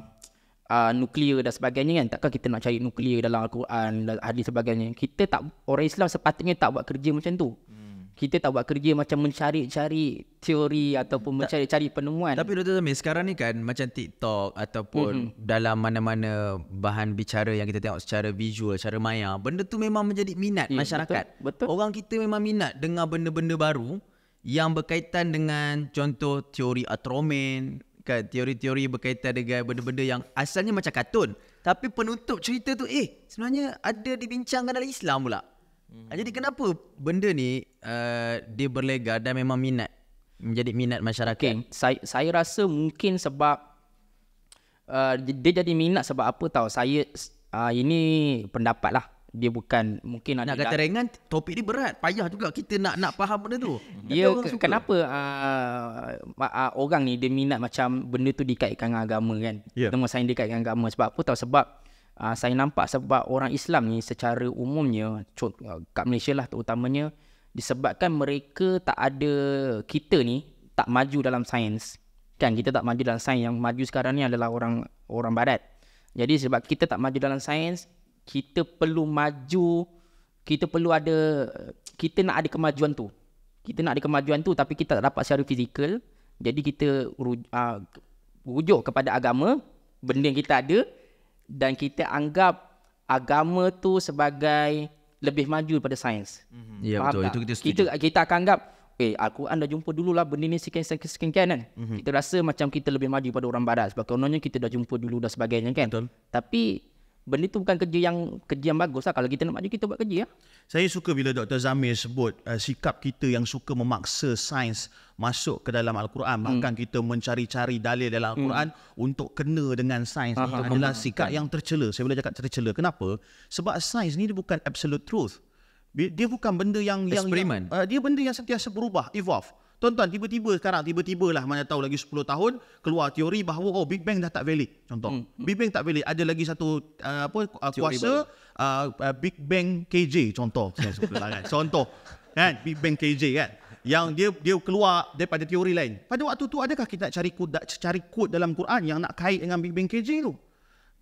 uh, nuklear dan sebagainya kan takkan kita nak cari nuklear dalam Al-Quran dan hadis sebagainya kita tak orang Islam sepatutnya tak buat kerja macam tu hmm. Kita tak buat kerja macam mencari-cari teori ataupun mencari-cari penemuan Tapi Dr. Zamir, sekarang ni kan macam TikTok ataupun mm-hmm. dalam mana-mana bahan bicara yang kita tengok secara visual, secara maya, benda tu memang menjadi minat Ya, masyarakat. betul, betul. Orang kita memang minat dengar benda-benda baru yang berkaitan dengan contoh teori atromen, kan teori-teori berkaitan dengan benda-benda yang asalnya macam kartun, tapi penutup cerita tu eh sebenarnya ada dibincangkan dalam Islam pula. Hmm. Jadi kenapa benda ni uh, dia berlega dan memang minat menjadi minat masyarakat? Okay, saya saya rasa mungkin sebab uh, dia, dia jadi minat sebab apa tahu saya uh, ini pendapat lah dia bukan mungkin Nak ada kata ringan Topik ni berat Payah juga kita nak nak faham benda tu dia orang ke, suka. kenapa uh, uh, orang ni dia minat macam benda tu dikaitkan dengan agama kan Ya. Tengok saya dikaitkan dengan agama sebab apa tahu sebab uh, saya nampak sebab orang Islam ni secara umumnya cont- uh, kat Malaysia lah terutamanya disebabkan mereka tak ada kita ni tak maju dalam sains. Kan kita tak maju dalam sains yang maju sekarang ni adalah orang orang barat. Jadi sebab kita tak maju dalam sains kita perlu maju kita perlu ada kita nak ada kemajuan tu. Kita nak ada kemajuan tu tapi kita tak dapat secara fizikal jadi kita uh, rujuk kepada agama benda yang kita ada dan kita anggap agama tu sebagai lebih maju daripada sains Ya Faham betul tak? Itu kita setuju kita kita akan anggap eh Al-Quran dah jumpa dululah benda ni sekian sekian sekian kan mm-hmm. kita rasa macam kita lebih maju pada orang barat sebab kononnya kita dah jumpa dulu dan sebagainya kan Betul. tapi benda tu bukan kerja yang kerja yang bagus lah kalau kita nak maju kita buat kerja ya Saya suka bila Dr. Zamir sebut uh, sikap kita yang suka memaksa sains masuk ke dalam Al-Quran. Bahkan kita mencari-cari dalil dalam Al-Quran untuk kena dengan sains. Itu adalah sikap yang tercela. Saya boleh cakap tercela. Kenapa? Sebab sains ni dia bukan absolute truth. Dia bukan benda yang... yang, Eksperimen. yang uh, dia benda yang sentiasa berubah, evolve. Tuan-tuan, tiba-tiba sekarang, tiba-tiba lah mana tahu lagi 10 tahun, keluar teori bahawa oh Big Bang dah tak valid. Contoh. Hmm. Big Bang tak valid. Ada lagi satu uh, apa uh, kuasa uh, uh, Big Bang KJ contoh. Lah kan. Contoh. Kan? Big Bang KJ kan. Yang dia dia keluar daripada teori lain. Pada waktu tu adakah kita nak cari kod cari kod dalam Quran yang nak kait dengan Big Bang KJ tu?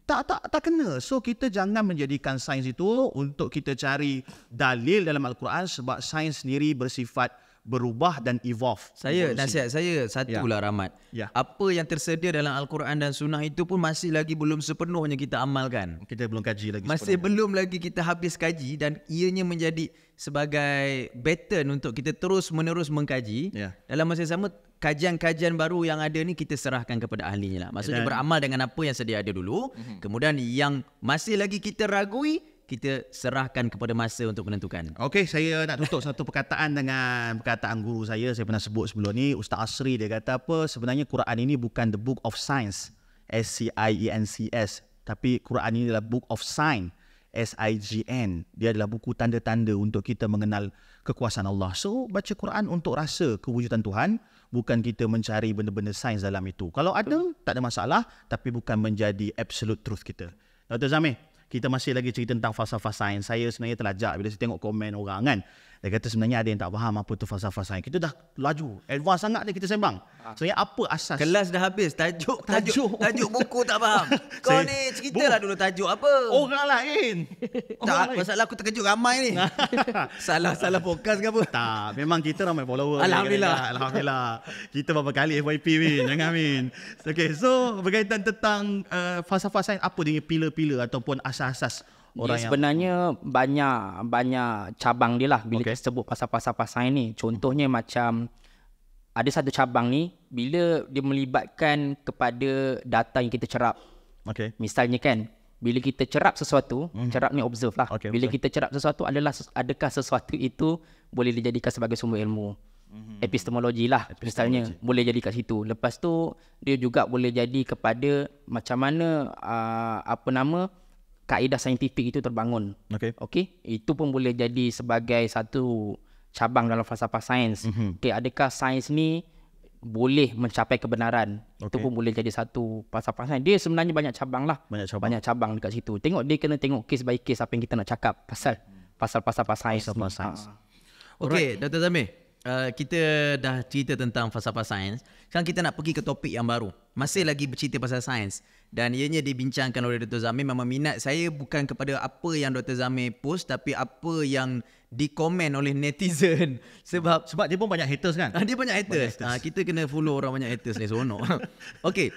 Tak tak tak kena. So kita jangan menjadikan sains itu untuk kita cari dalil dalam al-Quran sebab sains sendiri bersifat berubah dan evolve. Saya Evolusi. nasihat saya satulah Rahmat. Ya. Apa yang tersedia dalam Al-Quran dan Sunnah itu pun masih lagi belum sepenuhnya kita amalkan. Kita belum kaji lagi. Masih belum lagi kita habis kaji dan ianya menjadi sebagai baton untuk kita terus menerus mengkaji. Ya. Dalam masa yang sama kajian-kajian baru yang ada ni kita serahkan kepada ahlinya lah. Maksudnya Dan- beramal dengan apa yang sedia ada dulu. Kemudian yang masih lagi kita ragui kita serahkan kepada masa untuk menentukan. Okey, saya nak tutup satu perkataan dengan perkataan guru saya. Saya pernah sebut sebelum ni, Ustaz Asri dia kata apa? Sebenarnya Quran ini bukan the book of science, S C I E N C S, tapi Quran ini adalah book of sign, S I G N. Dia adalah buku tanda-tanda untuk kita mengenal kekuasaan Allah. So, baca Quran untuk rasa kewujudan Tuhan, bukan kita mencari benda-benda sains dalam itu. Kalau ada, tak ada masalah, tapi bukan menjadi absolute truth kita. Dr. Zamir, kita masih lagi cerita tentang falsafah sains. Saya sebenarnya terlajak bila saya tengok komen orang kan. Dia kata sebenarnya ada yang tak faham apa tu falsafah sains. Kita dah laju, advance sangat ni kita sembang. Sebenarnya apa asas? Kelas dah habis tajuk Tajuk. tajuk tajuk buku tak faham. Kau Saya- ni ceritalah dulu tajuk apa? Orang lain. tak Orang lain. pasal aku terkejut ramai ni. Salah-salah podcast ke apa? Tak, memang kita ramai follower. Alhamdulillah. Kadang-kadang. Alhamdulillah. Kita berapa kali FYP Min. Jangan Min. Okay, so berkaitan tentang uh, falsafah sains, apa dia pilar-pilar ataupun asas-asas Orang orang dia yang... sebenarnya banyak banyak cabang dia lah bila Okey. okay. kita sebut pasal-pasal sains ni. Contohnya macam ada satu cabang ni bila dia melibatkan kepada data yang kita cerap. Okay. Misalnya kan bila kita cerap sesuatu, mm. cerap ni observe lah. Okey, bila observe. kita cerap sesuatu adalah adakah sesuatu itu boleh dijadikan sebagai sumber ilmu. Mm-hmm. Epistemologi lah misalnya boleh jadi kat situ. Lepas tu dia juga boleh jadi kepada macam mana uh, apa nama kaedah saintifik itu terbangun. Okay. Okey, itu pun boleh jadi sebagai satu cabang dalam falsafah sains. Mm-hmm. Okey, adakah sains ni boleh mencapai kebenaran? Okay. Itu Okey. pun boleh jadi satu falsafah sains. Dia sebenarnya banyak cabang lah. Banyak cabang. Banyak cabang dekat situ. Tengok dia kena tengok case by case apa yang kita nak cakap pasal pasal falsafah sains. Falsafah sains. Ha. Okey, Dr. Zamir. Uh, kita dah cerita tentang falsafah sains. Sekarang kita nak pergi ke topik yang baru. Masih lagi bercerita pasal sains. Dan ianya dibincangkan oleh Dr. Zamir. Memang minat saya bukan kepada apa yang Dr. Zamir post. Tapi apa yang dikomen oleh netizen. Sebab Sebab dia pun banyak haters kan? Ah, dia banyak haters. Ah, kita kena follow orang banyak haters ni seronok. Okey.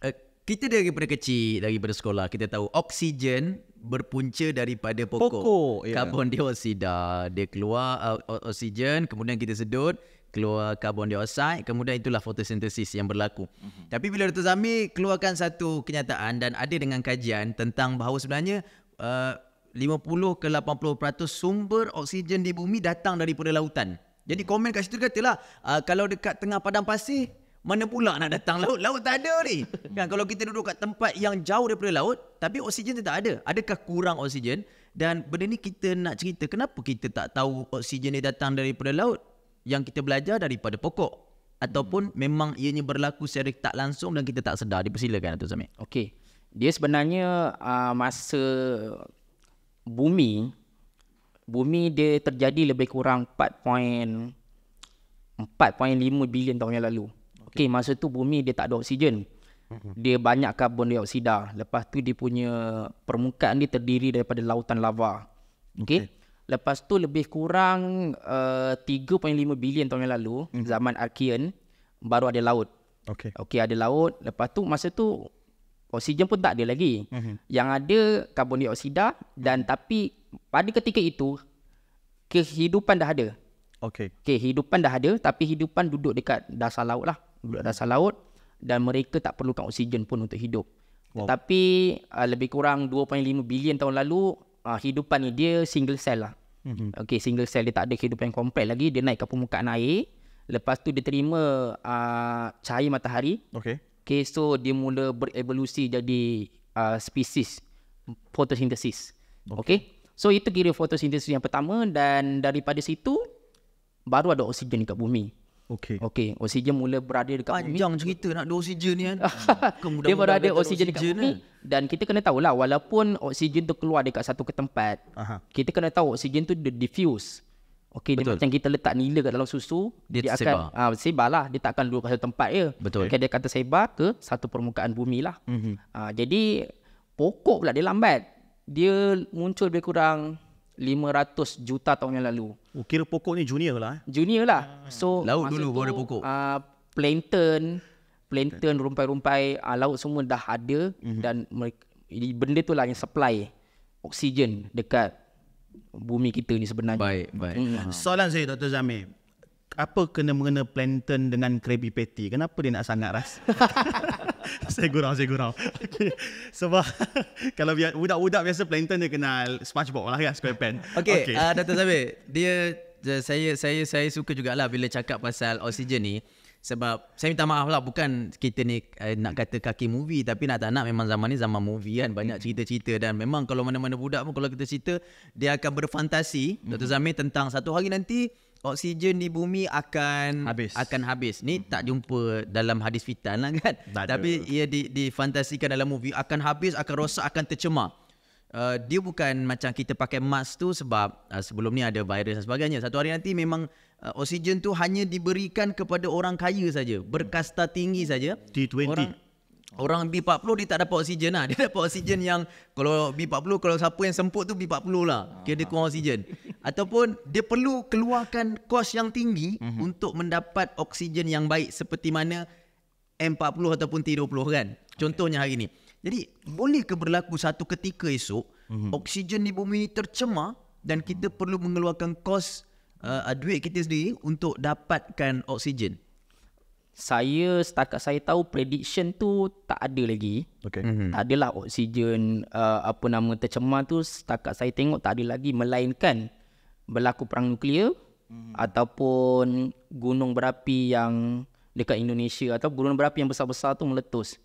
Uh, kita daripada kecil, daripada sekolah, kita tahu oksigen berpunca daripada pokok. Pokok, ya. Karbon dioksida. Dia keluar uh, oksigen, kemudian kita sedut, keluar karbon dioksida, kemudian itulah fotosintesis yang berlaku. Mm-hmm. Tapi bila Dr. Zamir keluarkan satu kenyataan dan ada dengan kajian tentang bahawa sebenarnya uh, 50 ke 80% sumber oksigen di bumi datang daripada lautan. Jadi komen kat situ katalah uh, kalau dekat tengah padang pasir mana pula nak datang laut? Laut tak ada ni. Kan kalau kita duduk kat tempat yang jauh daripada laut tapi oksigen tu tak ada. Adakah kurang oksigen? Dan benda ni kita nak cerita kenapa kita tak tahu oksigen ni datang daripada laut? Yang kita belajar daripada pokok ataupun memang ianya berlaku secara tak langsung dan kita tak sedar. Dipersilakan Datuk Zamir. Okey. Dia sebenarnya uh, masa bumi bumi dia terjadi lebih kurang 4. 4.5 bilion tahun yang lalu. Okey, masa tu bumi dia tak ada oksigen. Dia banyak karbon dioksida. Lepas tu dia punya permukaan dia terdiri daripada lautan lava. Okey. Lepas tu lebih kurang uh, 3.5 bilion tahun yang lalu, zaman Archean baru ada laut. Okay. Okey, ada laut. Lepas tu masa tu oksigen pun tak ada lagi. Mm-hmm. Yang ada karbon dioksida dan tapi pada ketika itu kehidupan dah ada. Okay. Okey, hidupan dah ada tapi hidupan duduk dekat dasar laut lah. Duduk dasar laut dan mereka tak perlukan oksigen pun untuk hidup. Wow. Wow. Tapi uh, lebih kurang 2.5 bilion tahun lalu uh, hidupan dia single cell lah. Mm-hmm. Okey, single cell dia tak ada kehidupan yang kompleks lagi, dia naik ke permukaan air. Lepas tu dia terima uh, cahaya matahari. Okay. Okay, so dia mula berevolusi jadi uh, spesies fotosintesis. Okay. okay. So itu kira fotosintesis yang pertama dan daripada situ baru ada oksigen dekat bumi. Okay. Okey, oksigen mula berada dekat bumi. Panjang cerita nak ada oksigen ni kan. Dia baru ada oksigen dekat oksigen bumi kan. dan kita kena tahulah walaupun oksigen tu keluar dekat satu ke tempat, Aha. kita kena tahu oksigen tu dia diffuse. Okey, dia Betul. macam kita letak nila kat dalam susu, Dia dia, tersebar. akan ah sebar lah, dia tak akan duduk kat satu tempat je. Betul. Okay, dia kata sebar ke satu permukaan bumi lah. Mhm. Ah, jadi pokok pula dia lambat. Dia muncul lebih kurang 500 juta tahun yang lalu. Oh, kira pokok ni junior lah. Eh. Junior lah. So Laut dulu tu, baru ada pokok. Uh, plankton, plankton, rumpai-rumpai uh, laut semua dah ada mm-hmm. dan mereka, benda tu lah yang supply oksigen dekat bumi kita ni sebenarnya. Baik, baik. Mm. Soalan saya Dr. Zamir. Apa kena mengena plankton dengan Krabby Patty? Kenapa dia nak sangat ras? saya gurau, saya gurau. Okay. Sebab kalau budak-budak biasa plankton dia kenal SpongeBob lah kan, SquarePants. Okey, okay. uh, Dr. Zabir, dia saya saya saya suka jugalah bila cakap pasal oksigen ni sebab saya minta maaf lah bukan kita ni uh, nak kata kaki movie tapi nak tak nak memang zaman ni zaman movie kan banyak cerita-cerita dan memang kalau mana-mana budak pun kalau kita cerita dia akan berfantasi mm-hmm. Dr. Zamir tentang satu hari nanti oksigen di bumi akan Habis. akan habis. Ni tak jumpa dalam hadis fitan lah kan. Tak ada. Tapi ia di, difantasikan dalam movie akan habis, akan rosak, akan tercemar. Uh, dia bukan macam kita pakai mask tu sebab uh, sebelum ni ada virus dan sebagainya. Satu hari nanti memang uh, oksigen tu hanya diberikan kepada orang kaya saja, berkasta tinggi saja. T20. Orang Orang B40 dia tak dapat oksigen lah. Dia dapat oksigen yang kalau B40 kalau siapa yang semput tu B40 lah. Kira dia kurang oksigen. Ataupun dia perlu keluarkan kos yang tinggi mm-hmm. untuk mendapat oksigen yang baik seperti mana M40 ataupun T20 kan. Contohnya hari ni. Jadi boleh ke berlaku satu ketika esok mm-hmm. oksigen di bumi ni tercemar dan kita perlu mengeluarkan kos uh, duit kita sendiri untuk dapatkan oksigen. Saya setakat saya tahu prediction tu tak ada lagi. Okay. Mm-hmm. Tak adalah oksigen uh, apa nama tercemar tu setakat saya tengok tak ada lagi melainkan berlaku perang nuklear mm-hmm. ataupun gunung berapi yang dekat Indonesia atau gunung berapi yang besar-besar tu meletus.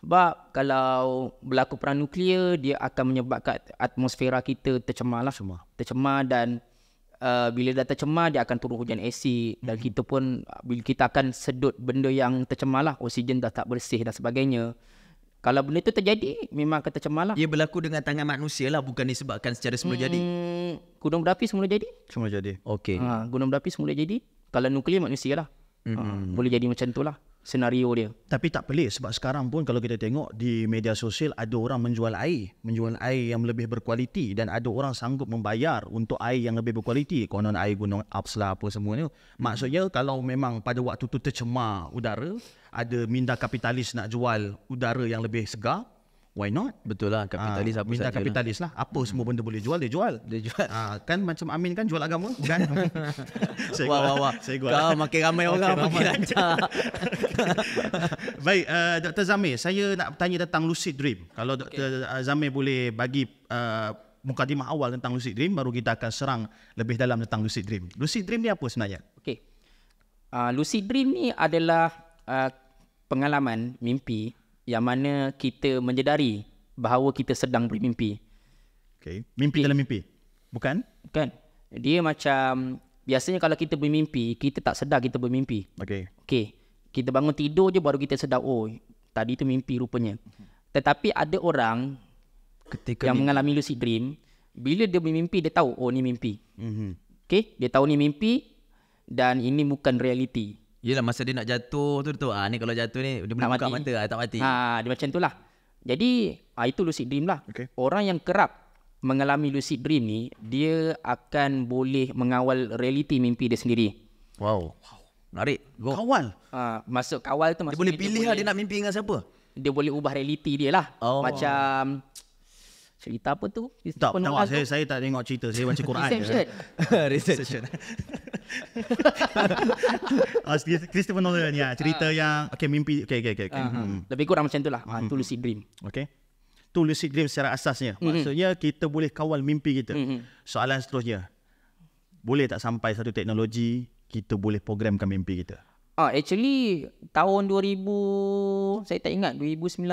Sebab kalau berlaku perang nuklear dia akan menyebabkan atmosfera kita tercemar lah. Tercemar. Tercemar dan uh, bila dah tercemar dia akan turun hujan asid dan kita pun bila kita akan sedut benda yang tercemar lah oksigen dah tak bersih dan sebagainya. Kalau benda tu terjadi memang akan tercemar lah. Ia berlaku dengan tangan manusia lah bukan disebabkan secara semula jadi. hmm, gunung berapi semula jadi. Semua jadi. Okey. ha, gunung berapi semula jadi. Kalau nuklear manusia lah. Ha, boleh jadi macam tu lah senario dia Tapi tak pelik sebab sekarang pun kalau kita tengok di media sosial ada orang menjual air. Menjual air yang lebih berkualiti dan ada orang sanggup membayar untuk air yang lebih berkualiti. Konon air gunung Alps lah apa semua ni. Maksudnya kalau memang pada waktu tu tercemar udara, ada minda kapitalis nak jual udara yang lebih segar, why not? Betul lah kapitalis Ah, apa minda saja. kapitalis lah. Apa semua benda boleh jual, dia jual. Dia jual. Ah, kan macam Amin kan jual agama, bukan? saya Wah gua- wah wah. Saya gua. Kau makin ramai orang Makin makin lancar. Baik, uh, Dr. Zamir, saya nak tanya tentang lucid dream. Kalau Dr. Okay. Zamir boleh bagi uh, mukadimah awal tentang lucid dream, baru kita akan serang lebih dalam tentang lucid dream. Lucid dream ni apa sebenarnya? Okay. Uh, lucid dream ni adalah uh, pengalaman mimpi yang mana kita menyedari bahawa kita sedang bermimpi. Okay. Mimpi dalam mimpi. Bukan? Kan? Dia macam biasanya kalau kita bermimpi, kita tak sedar kita bermimpi. Okay. Okay. Kita bangun tidur je baru kita sedar, oh tadi tu mimpi rupanya. Tetapi ada orang Ketika yang mengalami lucid dream, bila dia bermimpi dia tahu, oh ni mimpi. Mm-hmm. Okay? Dia tahu ni mimpi dan ini bukan reality. Yelah masa dia nak jatuh tu tu. Ah ni kalau jatuh ni dia boleh buka mati. mata ah, tak mati. Ha, dia macam tu lah. Jadi, ha, itu lucid dream lah. Okey. Orang yang kerap mengalami lucid dream ni, dia akan boleh mengawal realiti mimpi dia sendiri. Wow. Menarik. Go. Kawal. Ha, masuk kawal tu Dia maksudnya boleh pilih lah boleh, dia nak mimpi dengan siapa. dia boleh ubah realiti dia lah. Oh. Macam cerita apa tu? Tak, tak saya, tu. saya tak tengok cerita. Saya baca Quran je. Inception. Research. Ah, Christopher Nolan ya. Cerita yang... Okay, mimpi. Okay, okay, okay. okay. Ha. Hmm. Lebih kurang macam tu lah. Ha, tu lucid dream. Okay. Tu lucid dream secara asasnya. Maksudnya kita boleh kawal mimpi kita. Mhm. Soalan seterusnya. Boleh tak sampai satu teknologi kita boleh programkan mimpi kita? Ah, actually tahun 2000 saya tak ingat 2019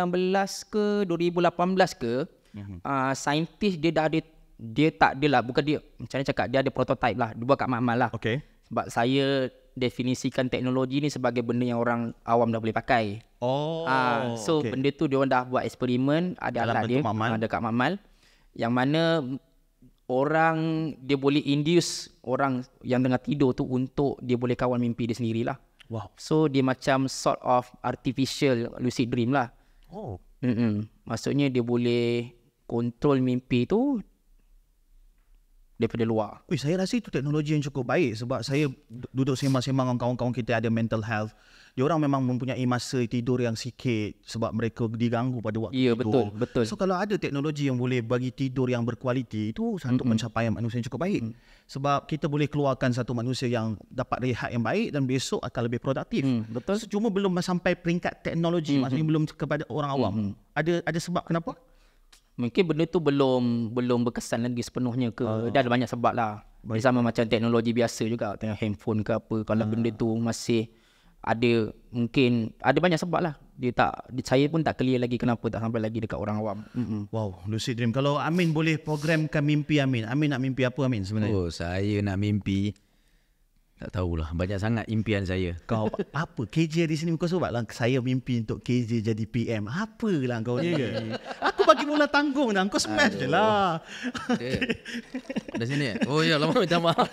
ke 2018 ke mm-hmm. ah saintis dia dah ada dia tak adalah bukan dia macam mana cakap dia ada prototype lah dia buat kat makmal lah. Okay. Sebab saya definisikan teknologi ni sebagai benda yang orang awam dah boleh pakai. Oh. Ah, so okay. benda tu dia orang dah buat eksperimen ada Dalam alat dia makmal. ada kat makmal yang mana orang dia boleh induce orang yang tengah tidur tu untuk dia boleh kawal mimpi dia sendirilah. Wow. So dia macam sort of artificial lucid dream lah. Oh. Mm-mm. Maksudnya dia boleh kontrol mimpi tu daripada luar. Ui, saya rasa itu teknologi yang cukup baik sebab saya du- duduk sembang-sembang dengan kawan-kawan kita ada mental health. Dia orang memang mempunyai masa tidur yang sikit sebab mereka diganggu pada waktu Ya, tidur. betul, betul. So kalau ada teknologi yang boleh bagi tidur yang berkualiti itu satu mm-hmm. pencapaian manusia yang cukup baik. Mm. Sebab kita boleh keluarkan satu manusia yang dapat rehat yang baik dan besok akan lebih produktif. Hmm, betul. So, cuma belum sampai peringkat teknologi mm-hmm. maksudnya belum kepada orang awam. Mm-hmm. Ada ada sebab kenapa? Mungkin benda tu belum belum berkesan lagi sepenuhnya ke. Uh, dah ada banyak sebab lah. Baik. Sama macam teknologi biasa juga. Tengok handphone ke apa. Kalau uh. benda tu masih ada mungkin ada banyak sebab lah. Dia tak dia, saya pun tak clear lagi kenapa tak sampai lagi dekat orang awam. Mm-mm. Wow, lucid dream. Kalau Amin boleh programkan mimpi Amin. Amin nak mimpi apa Amin sebenarnya? Oh, saya nak mimpi. Tak tahulah. Banyak sangat impian saya. Kau apa KJ di sini kau sebab lah saya mimpi untuk KJ jadi PM. Apalah kau ni? Aku bagi mula tanggung dah. Kau smash je lah. Okay. Dari sini eh? Oh ya, lama minta maaf.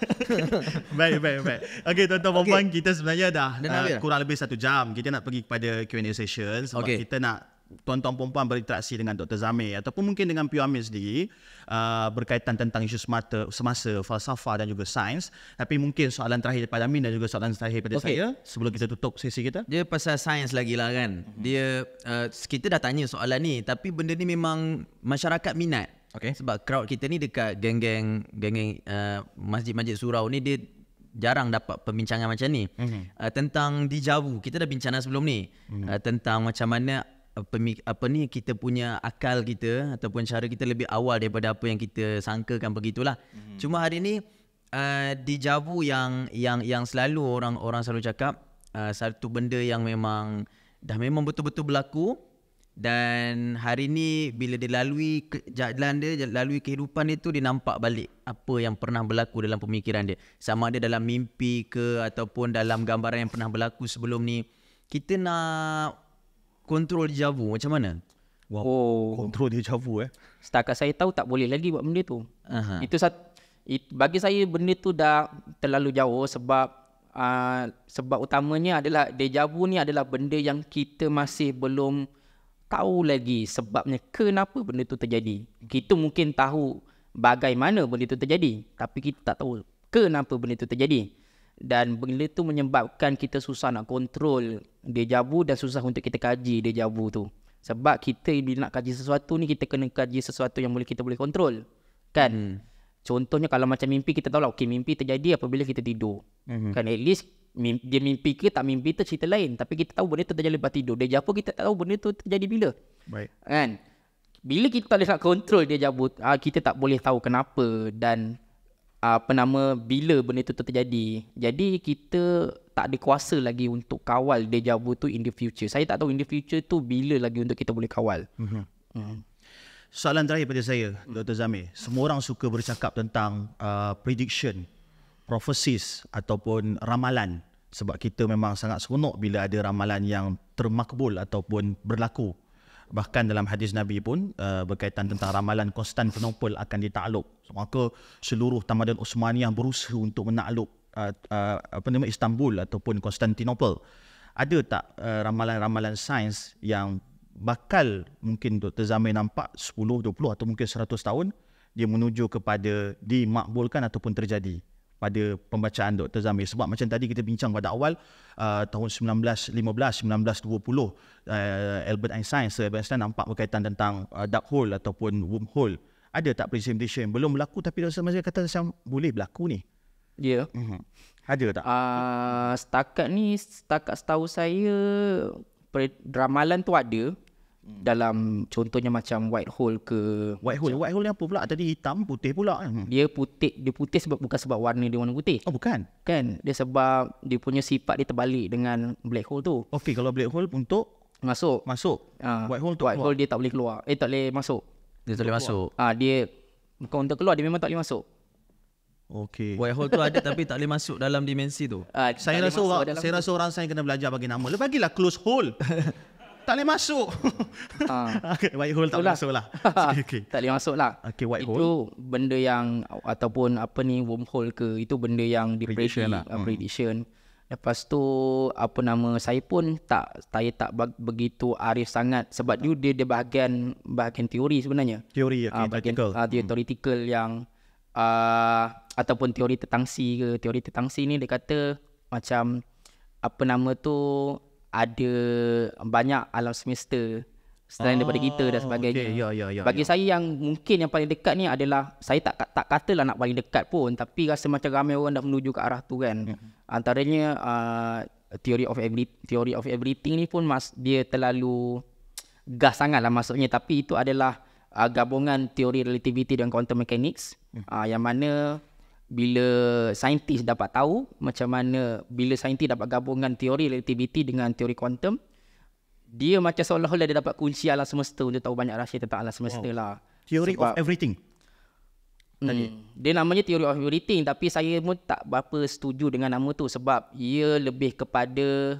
baik, baik, baik. Okey, tuan-tuan okay. puan kita sebenarnya dah Dah uh, dah? kurang lebih satu jam. Kita nak pergi kepada Q&A session sebab okay. kita nak tuan-tuan perempuan berinteraksi dengan Dr. Zamir ataupun mungkin dengan Pio Amir sendiri uh, berkaitan tentang isu semata, semasa, falsafah dan juga sains. Tapi mungkin soalan terakhir daripada Amin dan juga soalan terakhir daripada Okey. saya sebelum kita tutup sesi kita. Dia pasal sains lagi lah kan. Dia uh, kita dah tanya soalan ni tapi benda ni memang masyarakat minat. Okey. Sebab crowd kita ni dekat geng-geng geng-geng uh, masjid-masjid surau ni dia jarang dapat perbincangan macam ni. Mm-hmm. Uh, tentang dijavu. Kita dah bincang sebelum ni. Mm-hmm. Uh, tentang macam mana apa ni kita punya akal kita ataupun cara kita lebih awal daripada apa yang kita sangkakan begitulah. Mm-hmm. Cuma hari ni uh, dijavu yang yang yang selalu orang orang selalu cakap uh, satu benda yang memang dah memang betul-betul berlaku dan hari ni bila dia lalui jalan dia lalui kehidupan dia tu dia nampak balik apa yang pernah berlaku dalam pemikiran dia sama ada dalam mimpi ke ataupun dalam gambaran yang pernah berlaku sebelum ni kita nak kontrol javu macam mana Wow. Oh, Kontrol dia javu eh. setakat saya tahu tak boleh lagi buat benda tu. Aha. Itu sat, it, bagi saya benda tu dah terlalu jauh sebab uh, sebab utamanya adalah deja vu ni adalah benda yang kita masih belum tahu lagi sebabnya kenapa benda tu terjadi. Kita mungkin tahu bagaimana benda tu terjadi tapi kita tak tahu kenapa benda tu terjadi. Dan benda tu menyebabkan kita susah nak kontrol deja vu dan susah untuk kita kaji deja vu tu. Sebab kita bila nak kaji sesuatu ni kita kena kaji sesuatu yang boleh kita boleh kontrol. Kan? Hmm. Contohnya kalau macam mimpi kita tahu lah okey mimpi terjadi apabila kita tidur. Mm-hmm. Kan at least mim- dia mimpi ke tak mimpi tu cerita lain tapi kita tahu benda tu terjadi lepas tidur. Dia japu kita tak tahu benda tu terjadi bila. Baik. Kan? Bila kita tak boleh nak kontrol dia jabut, ah, kita tak boleh tahu kenapa dan apa nama bila benda tu terjadi. Jadi kita tak ada kuasa lagi untuk kawal deja vu tu in the future. Saya tak tahu in the future tu bila lagi untuk kita boleh kawal. Mhm. Hmm. Soalan terakhir pada saya, Dr. Zamir. Semua orang suka bercakap tentang uh, prediction, prophecies ataupun ramalan. Sebab kita memang sangat seronok bila ada ramalan yang termakbul ataupun berlaku. Bahkan dalam hadis Nabi pun uh, berkaitan tentang ramalan Konstantinopel akan ditakluk. Maka seluruh tamadun Osmaniyah berusaha untuk menakluk uh, uh, apa nama Istanbul ataupun Konstantinopel. Ada tak uh, ramalan-ramalan sains yang bakal mungkin Dr. Zamir nampak 10, 20 atau mungkin 100 tahun dia menuju kepada dimakbulkan ataupun terjadi pada pembacaan Dr. Zamir sebab macam tadi kita bincang pada awal uh, tahun 1915 1920 uh, Albert Einstein Sir Albert Einstein nampak berkaitan tentang uh, dark hole ataupun wormhole ada tak prediction belum berlaku tapi Dr. Zamir kata macam boleh berlaku ni Ya. Yeah. uh-huh. ada tak Uh, setakat ni setakat setahu saya ramalan tu ada dalam contohnya macam white hole ke white hole. White hole ni apa pula? Tadi hitam putih pula. Hmm. dia putih dia putih sebab bukan sebab warna dia warna putih. Oh bukan? Kan? Dia sebab dia punya sifat dia terbalik dengan black hole tu. Okey kalau black hole untuk masuk. Masuk. Ah, white hole untuk white keluar. hole dia tak boleh keluar. Eh tak boleh masuk. Dia tak boleh masuk. Ah dia bukan untuk keluar dia memang tak boleh masuk. Okey. White hole tu ada tapi tak boleh masuk dalam dimensi tu. Ah, Saya rasa orang saya tu. rasa orang sains kena belajar bagi nama. Lepas bagilah close hole. tak boleh masuk. Okay, white hole tak boleh masuk lah. Okey okey. tak boleh masuk lah Okey, white itu hole. benda yang ataupun apa ni wormhole ke itu benda yang Prediction lah. uh, prediction lepas tu apa nama saya pun tak saya tak begitu arif sangat sebab dia dia, dia bahagian bahagian teori sebenarnya Teori Ah, okey bahagian tactical. ah, dia theoretical yang uh, ataupun teori tetangsi ke teori tetangsi ni dia kata macam apa nama tu ada banyak alam semesta selain daripada kita dan sebagainya. okey. Ya, ya, ya, Bagi ya. saya yang mungkin yang paling dekat ni adalah saya tak tak katalah nak paling dekat pun tapi rasa macam ramai orang dah menuju ke arah tu kan. Antaranya uh, theory of every theory of everything ni pun mas dia terlalu gas sangat lah maksudnya tapi itu adalah uh, gabungan teori relativity dan quantum mechanics uh, yang mana bila saintis dapat tahu macam mana bila saintis dapat gabungan teori relativity dengan teori quantum dia macam seolah-olah dia dapat kunci alam semesta untuk tahu banyak rahsia tentang alam semesta wow. lah. Theory Sebab- of everything. Hmm. Dia namanya theory of everything tapi saya pun tak berapa setuju dengan nama tu sebab ia lebih kepada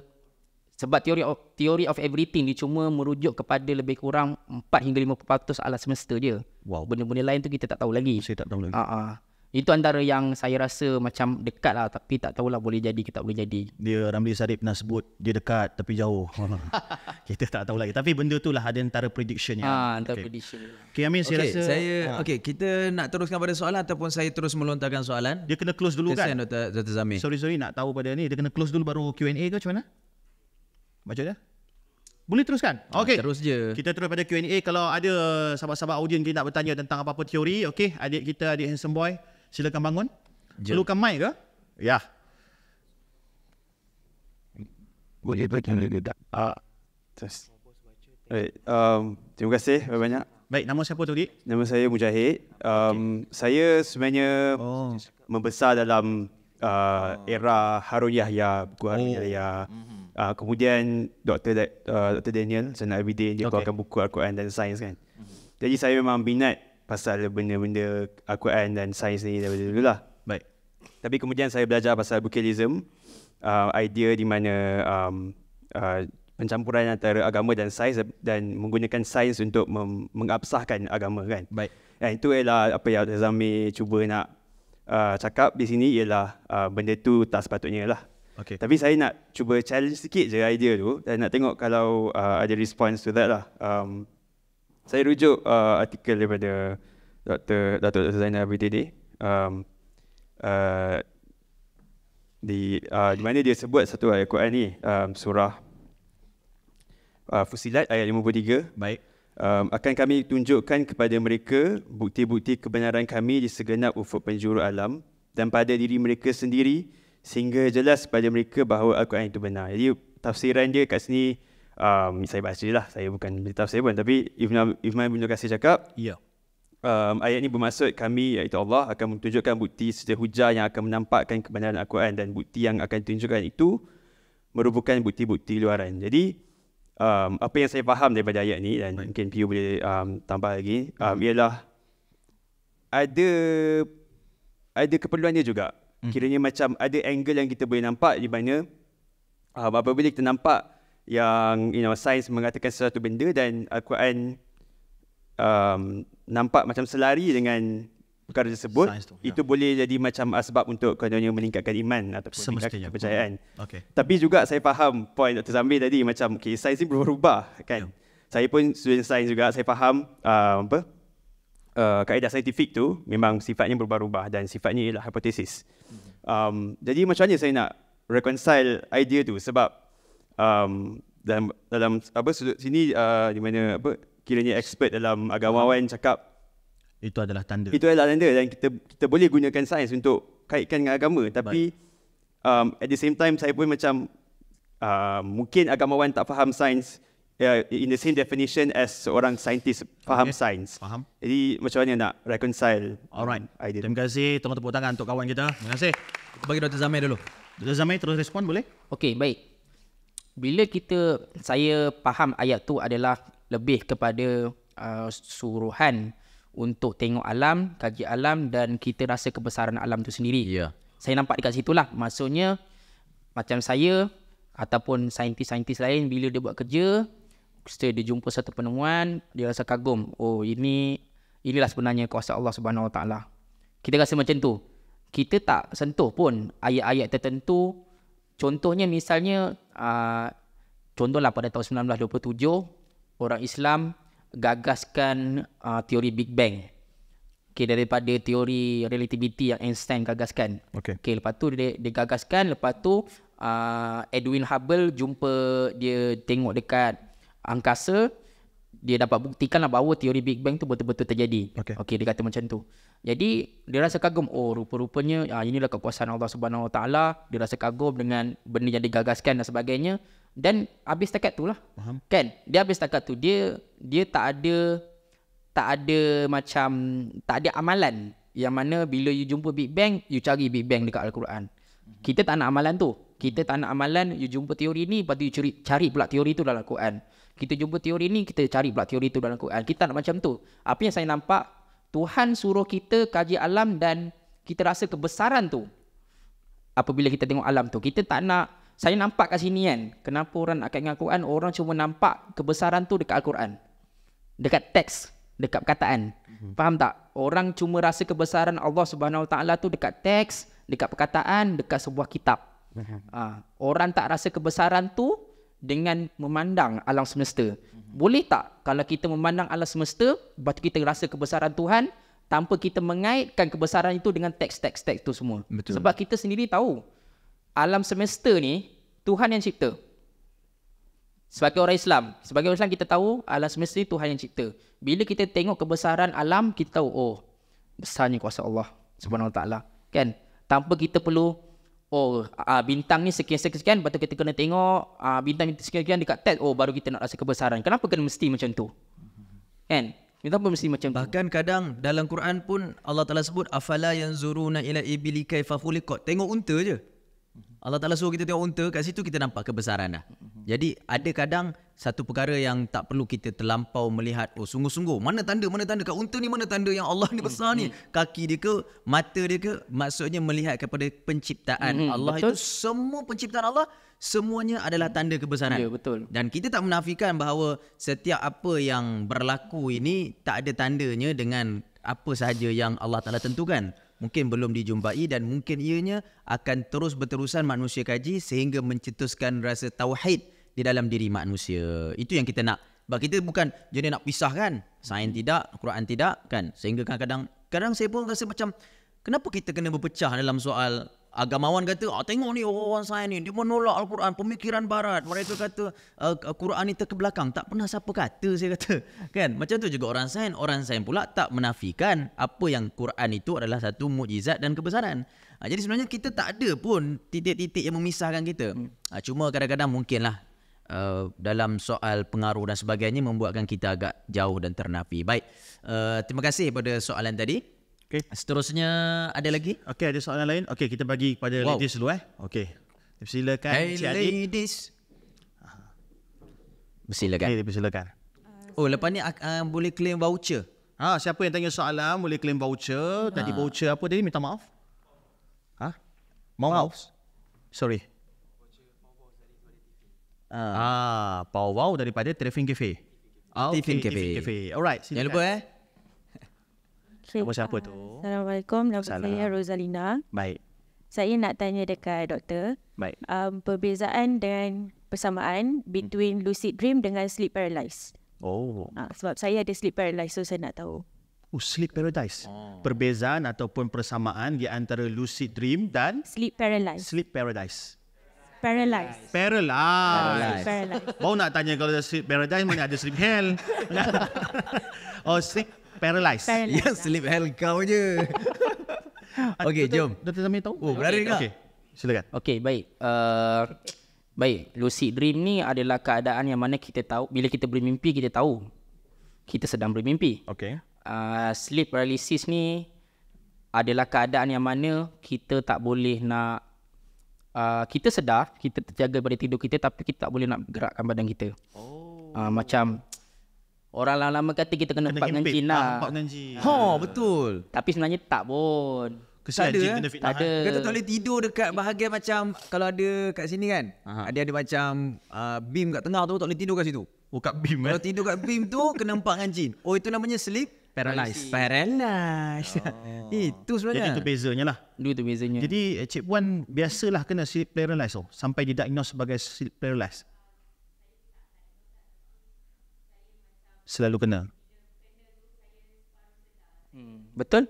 sebab teori of theory of everything dia cuma merujuk kepada lebih kurang 4 hingga 50% alam semesta je. Wow. Benda-benda lain tu kita tak tahu lagi. Saya tak tahu lagi. Ah. Itu antara yang saya rasa macam dekat lah tapi tak tahulah boleh jadi ke tak boleh jadi. Dia Ramli Sarip pernah sebut dia dekat tapi jauh. Kita tak tahu lagi. Tapi benda tu lah ada antara prediction yang. Ah, antara okay. prediction. Okay, Amin saya Okey, rasa saya okey, kita nak teruskan pada soalan ataupun saya terus melontarkan soalan? dia kena close dulu Kesian kan. Dr. Dr. Zamir. Sorry sorry nak tahu pada ni dia kena close dulu baru Q&A ke macam mana? Baca dia. Boleh teruskan. Okey. Terus je. Kita terus pada Q&A kalau ada sahabat-sahabat audiens kita nak bertanya tentang apa-apa teori, okey, adik kita adik handsome boy, silakan bangun. Jom. Perlukan mic ke? Ya. Boleh baca lagi tak? Ah, terus. Right. Um, terima kasih banyak. Baik, nama siapa tu, Dik? Nama saya Mujahid. Um, okay. Saya sebenarnya Oh. membesar dalam uh, era Harun Yahya, buku Harun Oh. Yahya. Uh, kemudian Dr. Da- uh, Dr. Daniel Sana Abidin dia Okay. keluarkan buku Al-Quran dan Sains kan. Jadi saya memang minat pasal benda-benda Al-Quran dan Sains ni daripada dulu lah. Baik. Tapi kemudian saya belajar pasal Bukilism, uh, idea di mana um, uh, pencampuran antara agama dan sains dan menggunakan sains untuk mem- mengabsahkan agama kan. Baik. Dan itu ialah apa yang Dr. Zamir cuba nak uh, cakap di sini ialah uh, benda tu tak sepatutnya lah. Okey. Tapi saya nak cuba challenge sikit je idea tu dan nak tengok kalau uh, ada response to that lah. Um, saya rujuk uh, artikel daripada Dr. Datuk Dr. Zainal Abidin um, uh, di uh, di mana dia sebut satu ayat Quran ni um, surah uh, Fusilat ayat 53 Baik. um, akan kami tunjukkan kepada mereka bukti-bukti kebenaran kami di segenap ufuk penjuru alam dan pada diri mereka sendiri sehingga jelas pada mereka bahawa Al-Quran itu benar. Jadi tafsiran dia kat sini um, saya baca je lah. Saya bukan beli tafsir pun tapi Ibn Ibn bin Kasir cakap Ya. um, ayat ini bermaksud kami iaitu Allah akan menunjukkan bukti secara hujah yang akan menampakkan kebenaran Al-Quran dan bukti yang akan ditunjukkan itu merupakan bukti-bukti luaran. Jadi um, apa yang saya faham daripada ayat ni dan Baik. mungkin Piu boleh um, tambah lagi um, ialah ada ada keperluan dia juga. Hmm. Kiranya macam ada angle yang kita boleh nampak di mana um, apabila kita nampak yang you know sains mengatakan sesuatu benda dan Al-Quran um, nampak macam selari dengan perkara tersebut Sains tu, ya. itu boleh jadi macam asbab untuk kononnya meningkatkan iman ataupun meningkatkan Semestinya. kepercayaan. Okey. Tapi juga saya faham point Dr. Zamir tadi macam okay, sains ni berubah-ubah kan. Saya pun student sains juga, saya faham uh, apa uh, kaedah saintifik tu memang sifatnya berubah-ubah dan sifatnya ialah hipotesis. Um, jadi macam mana saya nak reconcile idea tu sebab um, dalam dalam apa sudut sini uh, di mana apa kiranya expert dalam agamawan cakap Itu adalah tanda. itu adalah tanda dan kita kita boleh gunakan sains untuk kaitkan dengan agama tapi um, at the same time saya pun macam uh, mungkin agamawan tak faham sains uh, in the same definition as seorang saintis faham Okay. sains. Faham. Jadi macam mana nak reconcile Alright. idea? Terima kasih. Tolong tepuk tangan untuk kawan kita. Terima kasih. Kita bagi Dr. Zamir dulu. Dr. Zamir terus respon boleh? Okey, baik. Bila kita saya faham ayat tu adalah lebih kepada uh, suruhan untuk tengok alam, kaji alam dan kita rasa kebesaran alam tu sendiri. Ya. Saya nampak dekat situ lah. Maksudnya macam saya ataupun saintis-saintis lain bila dia buat kerja, setelah dia jumpa satu penemuan, dia rasa kagum. Oh, ini inilah sebenarnya kuasa Allah Subhanahu Wa Taala. Kita rasa macam tu. Kita tak sentuh pun ayat-ayat tertentu. Contohnya misalnya uh, contohlah pada tahun 1927 orang Islam gagaskan uh, teori Big Bang. Okay, daripada teori relativity yang Einstein gagaskan. Okey. Okay, lepas tu dia, dia gagaskan, lepas tu uh, Edwin Hubble jumpa, dia tengok dekat angkasa, dia dapat buktikan lah bahawa teori Big Bang tu betul-betul terjadi. Okey. okay, dia kata macam tu. Jadi, dia rasa kagum, oh rupa-rupanya uh, inilah kekuasaan Allah Subhanahu Wa Taala. Dia rasa kagum dengan benda yang digagaskan dan sebagainya. Dan habis takat tu lah. Faham. Kan? Dia habis takat tu, dia dia tak ada tak ada macam tak ada amalan yang mana bila you jumpa Big Bang you cari Big Bang dekat Al-Quran. Kita tak nak amalan tu. Kita tak nak amalan you jumpa teori ni lepas tu you cari, cari pula teori tu dalam Al-Quran. Kita jumpa teori ni kita cari pula teori tu dalam Al-Quran. Kita nak macam tu. Apa yang saya nampak Tuhan suruh kita kaji alam dan kita rasa kebesaran tu apabila kita tengok alam tu. Kita tak nak saya nampak kat sini kan. Kenapa orang nak kaitkan Al-Quran? Orang cuma nampak kebesaran tu dekat Al-Quran. Dekat teks, dekat perkataan. Faham tak? Orang cuma rasa kebesaran Allah Subhanahu Wa Taala tu dekat teks, dekat perkataan, dekat sebuah kitab. Ha, orang tak rasa kebesaran tu dengan memandang alam semesta. Boleh tak kalau kita memandang alam semesta, lepas tu kita rasa kebesaran Tuhan tanpa kita mengaitkan kebesaran itu dengan teks-teks teks tu semua. Betul. Sebab kita sendiri tahu alam semesta ni Tuhan yang cipta. Sebagai orang Islam, sebagai orang Islam kita tahu alam semesta ni Tuhan yang cipta. Bila kita tengok kebesaran alam, kita tahu oh besarnya kuasa Allah Subhanahu Wa Taala. Kan? Tanpa kita perlu oh uh, bintang ni sekian sekian sekian lepas tu kita kena tengok uh, bintang sekian sekian dekat tab oh baru kita nak rasa kebesaran. Kenapa kena mesti macam tu? Kan? Kenapa mesti macam tu? Bahkan kadang dalam Quran pun Allah Taala sebut afala yanzuruna ila ibili kaifa khuliqat. Tengok unta je. Allah Taala suruh kita tengok unta, kat situ kita nampak kebesaran dah. Jadi ada kadang satu perkara yang tak perlu kita terlampau melihat oh sungguh-sungguh mana tanda mana tanda kat unta ni mana tanda yang Allah ni besar ni kaki dia ke mata dia ke maksudnya melihat kepada penciptaan Mhm, Allah betul. itu semua penciptaan Allah semuanya adalah tanda kebesaran Ya, betul. dan kita tak menafikan bahawa setiap apa yang berlaku ini tak ada tandanya dengan apa sahaja yang Allah Taala tentukan. Mungkin belum dijumpai dan mungkin ianya akan terus berterusan manusia kaji sehingga mencetuskan rasa tauhid di dalam diri manusia. Itu yang kita nak. Sebab kita bukan jenis nak pisahkan. Sains tidak, Quran tidak kan. Sehingga kadang-kadang kadang saya pun rasa macam kenapa kita kena berpecah dalam soal agamawan kata ah tengok ni orang-orang sains ni dia menolak al-Quran pemikiran barat. Mereka kata uh, Quran ni terkebelakang. Tak pernah siapa kata saya kata. Kan? Macam tu juga orang sains. Orang sains pula tak menafikan apa yang Quran itu adalah satu mukjizat dan kebesaran. Ha, jadi sebenarnya kita tak ada pun titik-titik yang memisahkan kita. Ha, cuma kadang-kadang mungkinlah Uh, dalam soal pengaruh dan sebagainya membuatkan kita agak jauh dan ternafi. Baik, uh, terima kasih pada soalan tadi. Okey. Seterusnya ada lagi? Okey, ada soalan lain? Okey, kita bagi kepada Wow. ladies dulu eh. Okey. Silakan Hey Cik Adik. ladies. Silakan. Okey, silakan. Oh, lepas ni uh, boleh claim voucher. Ha, siapa yang tanya soalan boleh claim voucher. Tadi Ha. voucher apa tadi? Minta maaf. Ha? Maaf. Sorry. Ah, Power Wow daripada Trifin Cafe. Ah, Tiffin okey, Cafe. Cafe. Alright, silakan. Jangan lupa eh. Okay. Nama siapa tu? Assalamualaikum, nama Salam. saya Rosalina. Baik. Saya nak tanya dekat doktor, Baik. um, perbezaan dan persamaan between lucid dream dengan sleep paralysis. Oh. Uh, sebab saya ada sleep paralysis, so saya nak tahu. Oh, Sleep Paradise. Perbezaan ataupun persamaan di antara lucid dream dan Sleep paralysis. sleep. Paralysis. Paralyze. Paralysis. Baru nak tanya kalau ada sleep paradise mana ada sleep hell. oh, sleep paralyze. Paralysis. Ya, sleep hell kau je. Okey, jom. Dr. Zamir tahu? Oh, berlari Okey, tak? Okey. Silakan. Okey, baik. Uh, baik, lucid dream ni adalah keadaan yang mana kita tahu bila kita bermimpi kita tahu kita sedang bermimpi. Okey. Uh, sleep paralysis ni adalah keadaan yang mana kita tak boleh nak uh, kita sedar, kita terjaga pada tidur kita tapi kita tak boleh nak gerakkan badan kita. Oh. Uh, macam orang lama-lama kata kita kena, empat dengan himpit. jin Ah, lah. Empat dengan jin. Ha, betul. Tapi sebenarnya tak pun. Kesian Tak ada, jin eh? kena fitnah. Tak ada. Kata tak boleh tidur dekat bahagian macam kalau ada kat sini kan. Ada ada macam uh, beam kat tengah tu tak boleh tidur kat situ. Oh, kat beam Kalau eh. tidur kat beam tu kena empat dengan jin. Oh itu namanya sleep Paralyzed. Paralyzed. itu sebenarnya. Jadi itu bezanya lah. Dua tu bezanya. Jadi eh, Cik Puan biasalah kena sleep paralysis oh, sampai didiagnose sebagai sleep paralysis. Selalu kena. Betul?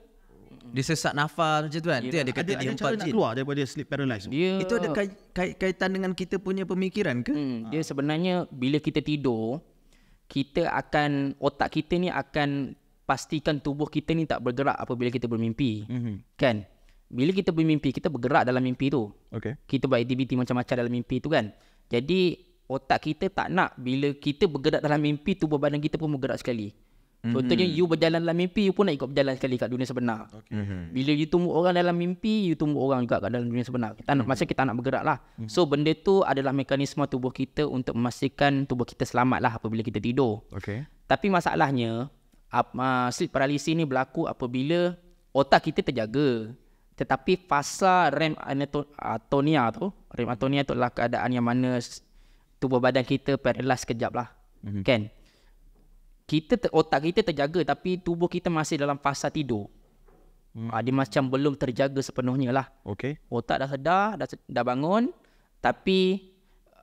Dia sesak nafas macam tu kan. Itu yang dia kata Ada, ada dihempas cara nak jin. keluar daripada sleep paralysis. Dia Itu ada kait, kait, kaitan dengan kita punya pemikiran ke? Hmm, dia sebenarnya bila kita tidur, kita akan otak kita ni akan pastikan tubuh kita ni tak bergerak apabila kita bermimpi. Mm-hmm. Kan? Bila kita bermimpi, kita bergerak dalam mimpi tu. Okay. Kita buat aktiviti macam-macam dalam mimpi tu kan. Jadi otak kita tak nak bila kita bergerak dalam mimpi tubuh badan kita pun bergerak sekali. Contohnya you berjalan dalam mimpi you pun nak ikut berjalan sekali kat dunia sebenar. Okay. Bila you tunggu orang dalam mimpi, you tunggu orang juga kat dalam dunia sebenar. Kita nak macam kita nak bergerak lah. So benda tu adalah mekanisme tubuh kita untuk memastikan tubuh kita selamat lah apabila kita tidur. Okay. Tapi masalahnya uh, sleep paralysis ni berlaku apabila otak kita terjaga. Tetapi fasa REM anato- atonia tu, REM atonia tu adalah keadaan yang mana tubuh badan kita paralyzed sekejap lah. Mm-hmm. Kan? Kita ter, otak kita terjaga tapi tubuh kita masih dalam fasa tidur. Mm. Uh, dia macam belum terjaga sepenuhnya lah. Okay. Otak dah sedar, dah, dah bangun tapi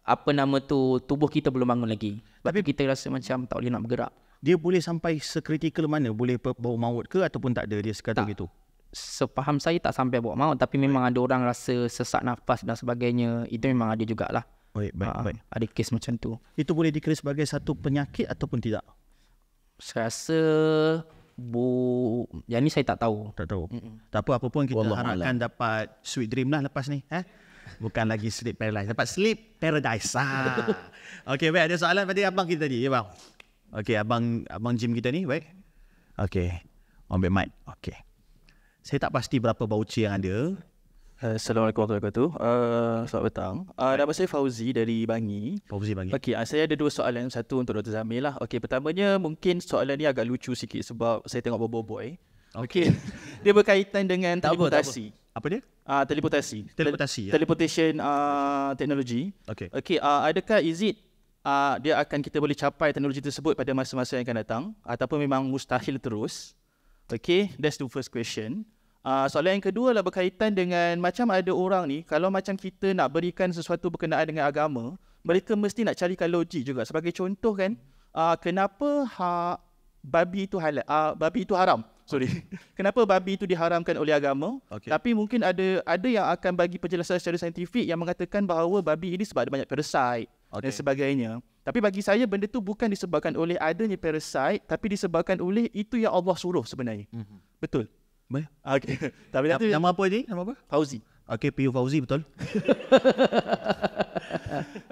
apa nama tu tubuh kita belum bangun lagi. Tapi kita rasa macam tak boleh nak bergerak. Dia boleh sampai sekritikal mana? Boleh bau maut ke ataupun tak ada dia sekata Tak. gitu? sepaham saya tak sampai bawa maut tapi memang ada orang rasa sesak nafas dan sebagainya itu memang ada jugalah Baik, baik, Ah, baik. ada kes macam tu Itu boleh dikira sebagai satu penyakit ataupun tidak? saya rasa bu yang ni saya tak tahu Tak tahu. Mm-mm. Tak apa apa pun kita Wallahu harapkan dapat sweet dream lah lepas ni, eh? Bukan lagi sleep paralysis, dapat sleep paradise. Ah. Okey, baik ada soalan pada abang kita tadi, ya bang. Okey, abang abang gym kita ni, baik. Okey. Ambil mic. Okey. Saya tak pasti berapa voucher yang ada. Assalamualaikum warahmatullahi wabarakatuh. Uh, selamat petang. Uh, nama saya Fauzi dari Bangi. Fauzi bagi. Okey, uh, saya ada dua soalan. Satu untuk Dr. Zamil lah. Okey, pertamanya mungkin soalan ni agak lucu sikit sebab saya tengok Bobo Boy. Okey. dia berkaitan dengan Tak apa, tak teleportasi. Apa dia? Ah, teleportasi. Teleportasi, ya. Teleportation uh, technology. Okey. Okey, uh, adakah is it uh, dia akan kita boleh capai teknologi tersebut pada masa-masa yang akan datang ataupun memang mustahil terus? Okey, that's the first question. Uh, soalan yang kedua adalah berkaitan dengan macam ada orang ni kalau macam kita nak berikan sesuatu berkenaan dengan agama, mereka mesti nak carikan logik juga. Sebagai contoh kan, uh, kenapa ha, babi itu halal, uh, babi itu haram? Sorry. kenapa babi itu diharamkan oleh agama? Okey. Tapi mungkin ada ada yang akan bagi penjelasan secara saintifik yang mengatakan bahawa babi ini sebab ada banyak parasite okay. dan sebagainya. Tapi bagi saya benda tu bukan disebabkan oleh adanya parasite tapi disebabkan oleh itu yang Allah suruh sebenarnya. Mm-hmm. Betul. Baik. Okey. Tapi Nama, nama apa ni? Nama apa? Fauzi. Okey, PU Fauzi betul.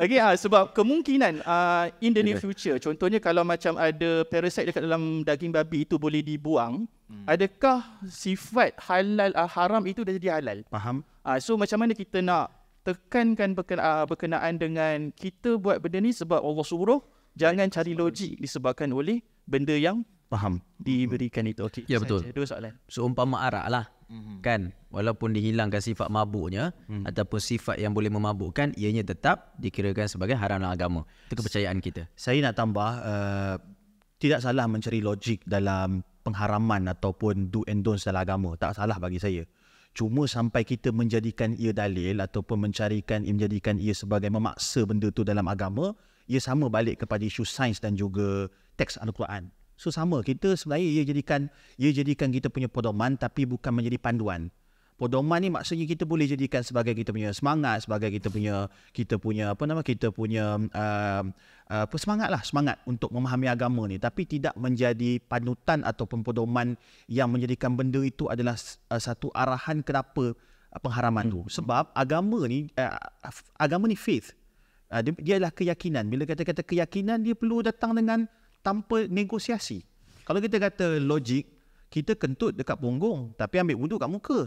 Okey, ah sebab kemungkinan ah in the near future contohnya kalau macam ada parasite dekat dalam daging babi itu boleh dibuang, hmm. adakah sifat halal ah, haram itu dah jadi halal? Faham? Ah so macam mana kita nak tekankan berkenaan, ah, berkenaan dengan kita buat benda ni sebab Allah suruh jangan cari logik disebabkan oleh benda yang Faham. diberikan itu. Okey. Ya, betul. saja. Dua soalan. Seumpama arak lah. Mm-hmm. Kan? Walaupun dihilangkan sifat mabuknya mm. ataupun sifat yang boleh memabukkan, ianya tetap dikirakan sebagai haram dalam agama. Itu kepercayaan kita. Saya nak tambah uh, tidak salah mencari logik dalam pengharaman ataupun do and don'ts dalam agama. Tak salah bagi saya. Cuma sampai kita menjadikan ia dalil ataupun mencarikan menjadikan ia sebagai memaksa benda tu dalam agama, ia sama balik kepada isu sains dan juga teks Al-Quran. So sama kita sebenarnya ia jadikan ia jadikan kita punya pedoman tapi bukan menjadi panduan. Pedoman ni maksudnya kita boleh jadikan sebagai kita punya semangat, sebagai kita punya kita punya apa nama kita punya uh, uh, semangat lah semangat untuk memahami agama ni tapi tidak menjadi panutan ataupun pedoman yang menjadikan benda itu adalah uh, satu arahan kenapa uh, pengharaman tu. Sebab agama ni uh, agama ni faith. Uh, dia, dia adalah keyakinan. Bila kata-kata keyakinan dia perlu datang dengan tanpa negosiasi. Kalau kita kata logik, kita kentut dekat punggung tapi ambil wuduk kat muka.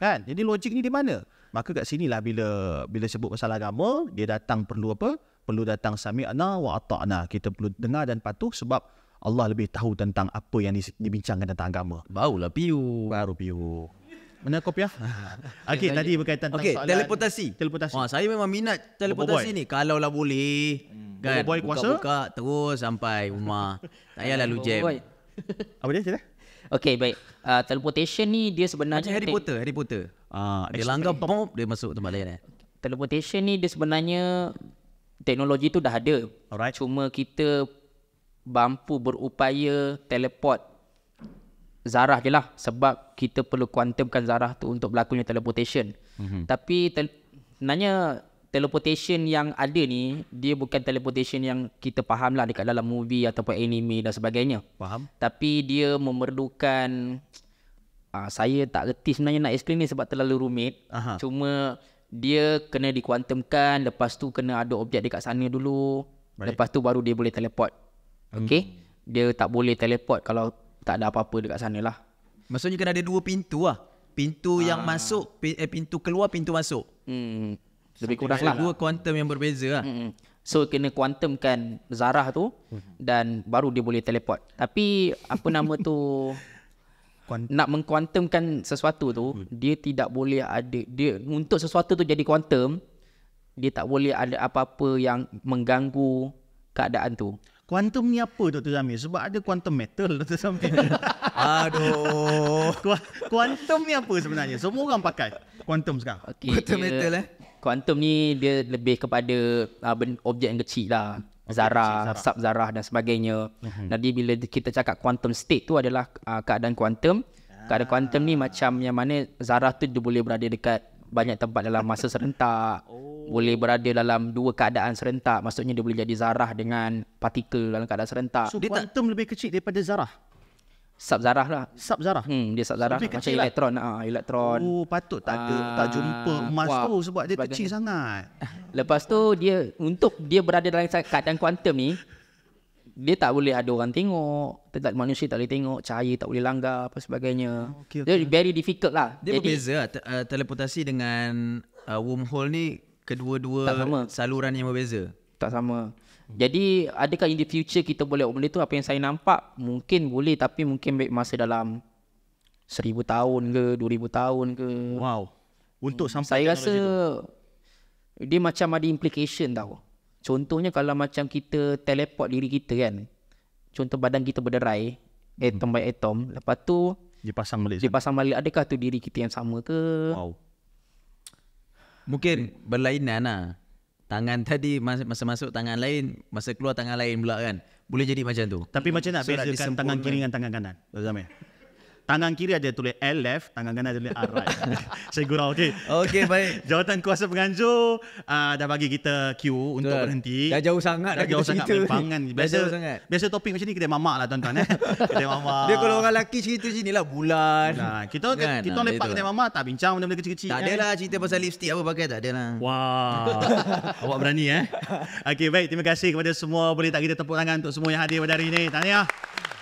Kan? Jadi logik ni di mana? Maka kat sinilah bila bila sebut pasal agama, dia datang perlu apa? Perlu datang sami'na wa ata'na. Kita perlu dengar dan patuh sebab Allah lebih tahu tentang apa yang dibincangkan tentang agama. Baulah piu. Baru piu. Mana kopiah? Okey, tadi berkaitan tentang Okey, soalan teleportasi. Teleportasi. Wah, saya memang minat teleportasi Bobo ni. Kalaulah boleh. Kan, Bobo boy kuasa? buka-buka terus sampai rumah. Tak payah lalu jam. Apa dia cerita? Okey baik uh, teleportation ni dia sebenarnya Macam Harry tek- Potter, Harry Potter. Ah, Dia langgar bom, dia masuk tempat lain eh. teleportation ni dia sebenarnya teknologi tu dah ada. Alright. Cuma kita mampu berupaya teleport zarah je lah sebab kita perlu kuantumkan zarah tu untuk berlakunya teleportation. Mm-hmm. Tapi tel- sebenarnya teleportation yang ada ni dia bukan teleportation yang kita faham lah dekat dalam movie ataupun anime dan sebagainya. Faham? Tapi dia memerlukan uh, saya tak reti sebenarnya nak explain ni sebab terlalu rumit. Aha. Cuma dia kena dikuantumkan lepas tu kena ada objek dekat sana dulu. Baik. Lepas tu baru dia boleh teleport. Okay? Dia tak boleh teleport kalau tak ada apa-apa dekat sana lah. Maksudnya kena ada dua pintu lah. Pintu yang masuk, pi- eh, pintu keluar, pintu masuk. Hmm, lebih kurang lah. dua kuantum yang berbeza lah. Mm-mm. So kena kuantumkan zarah tu dan baru dia boleh teleport. Tapi apa nama tu Kuant- nak mengkuantumkan sesuatu tu dia tidak boleh ada dia untuk sesuatu tu jadi kuantum dia tak boleh ada apa-apa yang mengganggu keadaan tu. Kuantum ni apa Dr. Zamir? Sebab ada quantum metal Dr. Zamir. Aduh. Ku- Kuantum ni apa sebenarnya? Semua orang pakai kuantum sekarang. Okay, Quantum metal, eh? Kuantum ni dia lebih kepada uh, ben, objek yang kecil lah. Zarah, sub zarah dan sebagainya. Mhm. Jadi bila kita cakap quantum state tu adalah uh, keadaan kuantum. Keadaan kuantum ni macam yang mana zarah tu dia boleh berada dekat banyak tempat dalam masa serentak. Boleh berada dalam dua keadaan serentak. Maksudnya dia boleh jadi zarah dengan partikel dalam keadaan serentak. So kuantum lebih kecil daripada zarah. Sub zarah lah. Sub zarah. Hmm, dia sub zarah Lebih macam lah. elektron ah, elektron. Oh, patut tak ada tak Ah, jumpa emas wah, tu sebab dia sebagainya. kecil sangat. Lepas tu dia untuk dia berada dalam keadaan kuantum ni dia tak boleh ada orang tengok, tak manusia tak boleh tengok, cahaya tak boleh langgar apa sebagainya. Okey, Dia very difficult lah. Dia Jadi berbeza lah. Te- uh, teleportasi dengan uh, wormhole ni kedua-dua Tak sama. saluran yang berbeza. tak sama. Jadi adakah in the future kita boleh buat benda tu apa yang saya nampak mungkin boleh tapi mungkin baik masa dalam seribu tahun ke, dua ribu tahun ke. Wow. Untuk sampai Saya rasa tu. dia macam ada implication tau. Contohnya kalau macam kita teleport diri kita kan. Contoh badan kita berderai, atom by atom. Lepas tu dipasang balik. dia pasang balik adakah tu diri kita yang sama ke? Wow. Mungkin berlainan lah. Tangan tadi masa, masa masuk tangan lain, masa keluar tangan lain pula kan. Boleh jadi macam tu. Tapi macam nak So, bezakan tangan kiri dengan tangan kanan? Dr. Tangan kiri ada tulis L left, tangan kanan ada tulis R right. Saya gurau okey. Okey, baik. Jawatan kuasa penganjur uh, dah bagi kita cue untuk Betul. berhenti. Dah jauh sangat Dah dah jauh kita sangat. Dah Biasa, jauh sangat. biasa topik macam ni kedai mamak lah tuan-tuan eh. kedai mamak. Dia kalau orang lelaki cerita sini lah bulan. Nah, kita Kan? kita Ah, orang lepak kedai mamak tak bincang benda-benda kecil-kecil. Tak kan? ada lah cerita pasal lipstick apa pakai tak ada lah. Wah, awak berani eh. Okey, baik. Terima kasih kepada semua. Boleh tak kita tepuk tangan untuk semua yang hadir pada hari ini. Tahniah.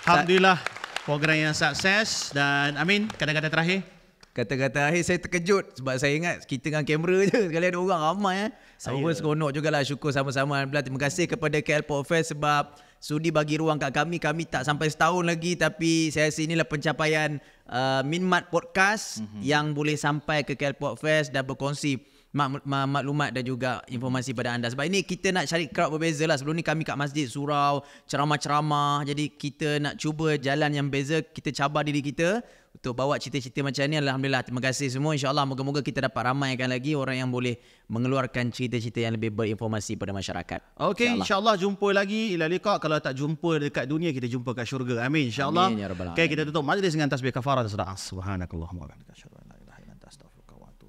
Alhamdulillah. Program yang sukses dan Amin, kata-kata terakhir. Kata-kata akhir saya terkejut sebab saya ingat kita dengan kamera je sekali ada orang ramai eh. Saya pun seronok jugalah syukur sama-sama Alhamdulillah terima kasih kepada KL Podfest sebab sudi bagi ruang kat kami kami tak sampai setahun lagi tapi saya rasa inilah pencapaian uh, Minmat Podcast mm-hmm. yang boleh sampai ke KL Podfest dan berkongsi mak- ma- maklumat dan juga informasi pada anda sebab ini kita nak cari crowd berbeza lah sebelum ni kami kat masjid surau ceramah-ceramah jadi kita nak cuba jalan yang beza kita cabar diri kita untuk bawa cerita-cerita macam ni Alhamdulillah terima kasih semua InsyaAllah moga-moga kita dapat ramaikan lagi orang yang boleh mengeluarkan cerita-cerita yang lebih berinformasi pada masyarakat Okey, insyaAllah jumpa lagi. Ila liqa. Kalau tak jumpa dekat dunia, kita jumpa kat syurga. Amin. InsyaAllah. Amin, ya Rabbal Okey, kita tutup majlis dengan tasbih kafarah dan. Subhanakallahumma wa bihamdika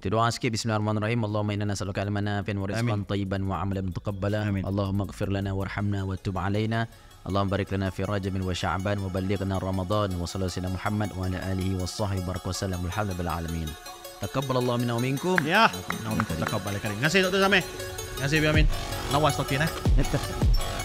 astaghfiruka wa atubu Kita doa sikit Bismillahirrahmanirrahim Allahumma inna nas'aluka ilman nafi'an wa rizqan tayyiban wa amalan mutaqabbala Amin. Allahumma ighfir lana warhamna wa tub alaina اللهم بارك لنا في رجب وشعبان وبلغنا رمضان وصلى سيدنا محمد وعلى اله وصحبه وبارك وسلم والحمد لله العالمين تقبل الله منا ومنكم Ya. Nah, kita kabar Terima kasih Dr. Zamir. Terima kasih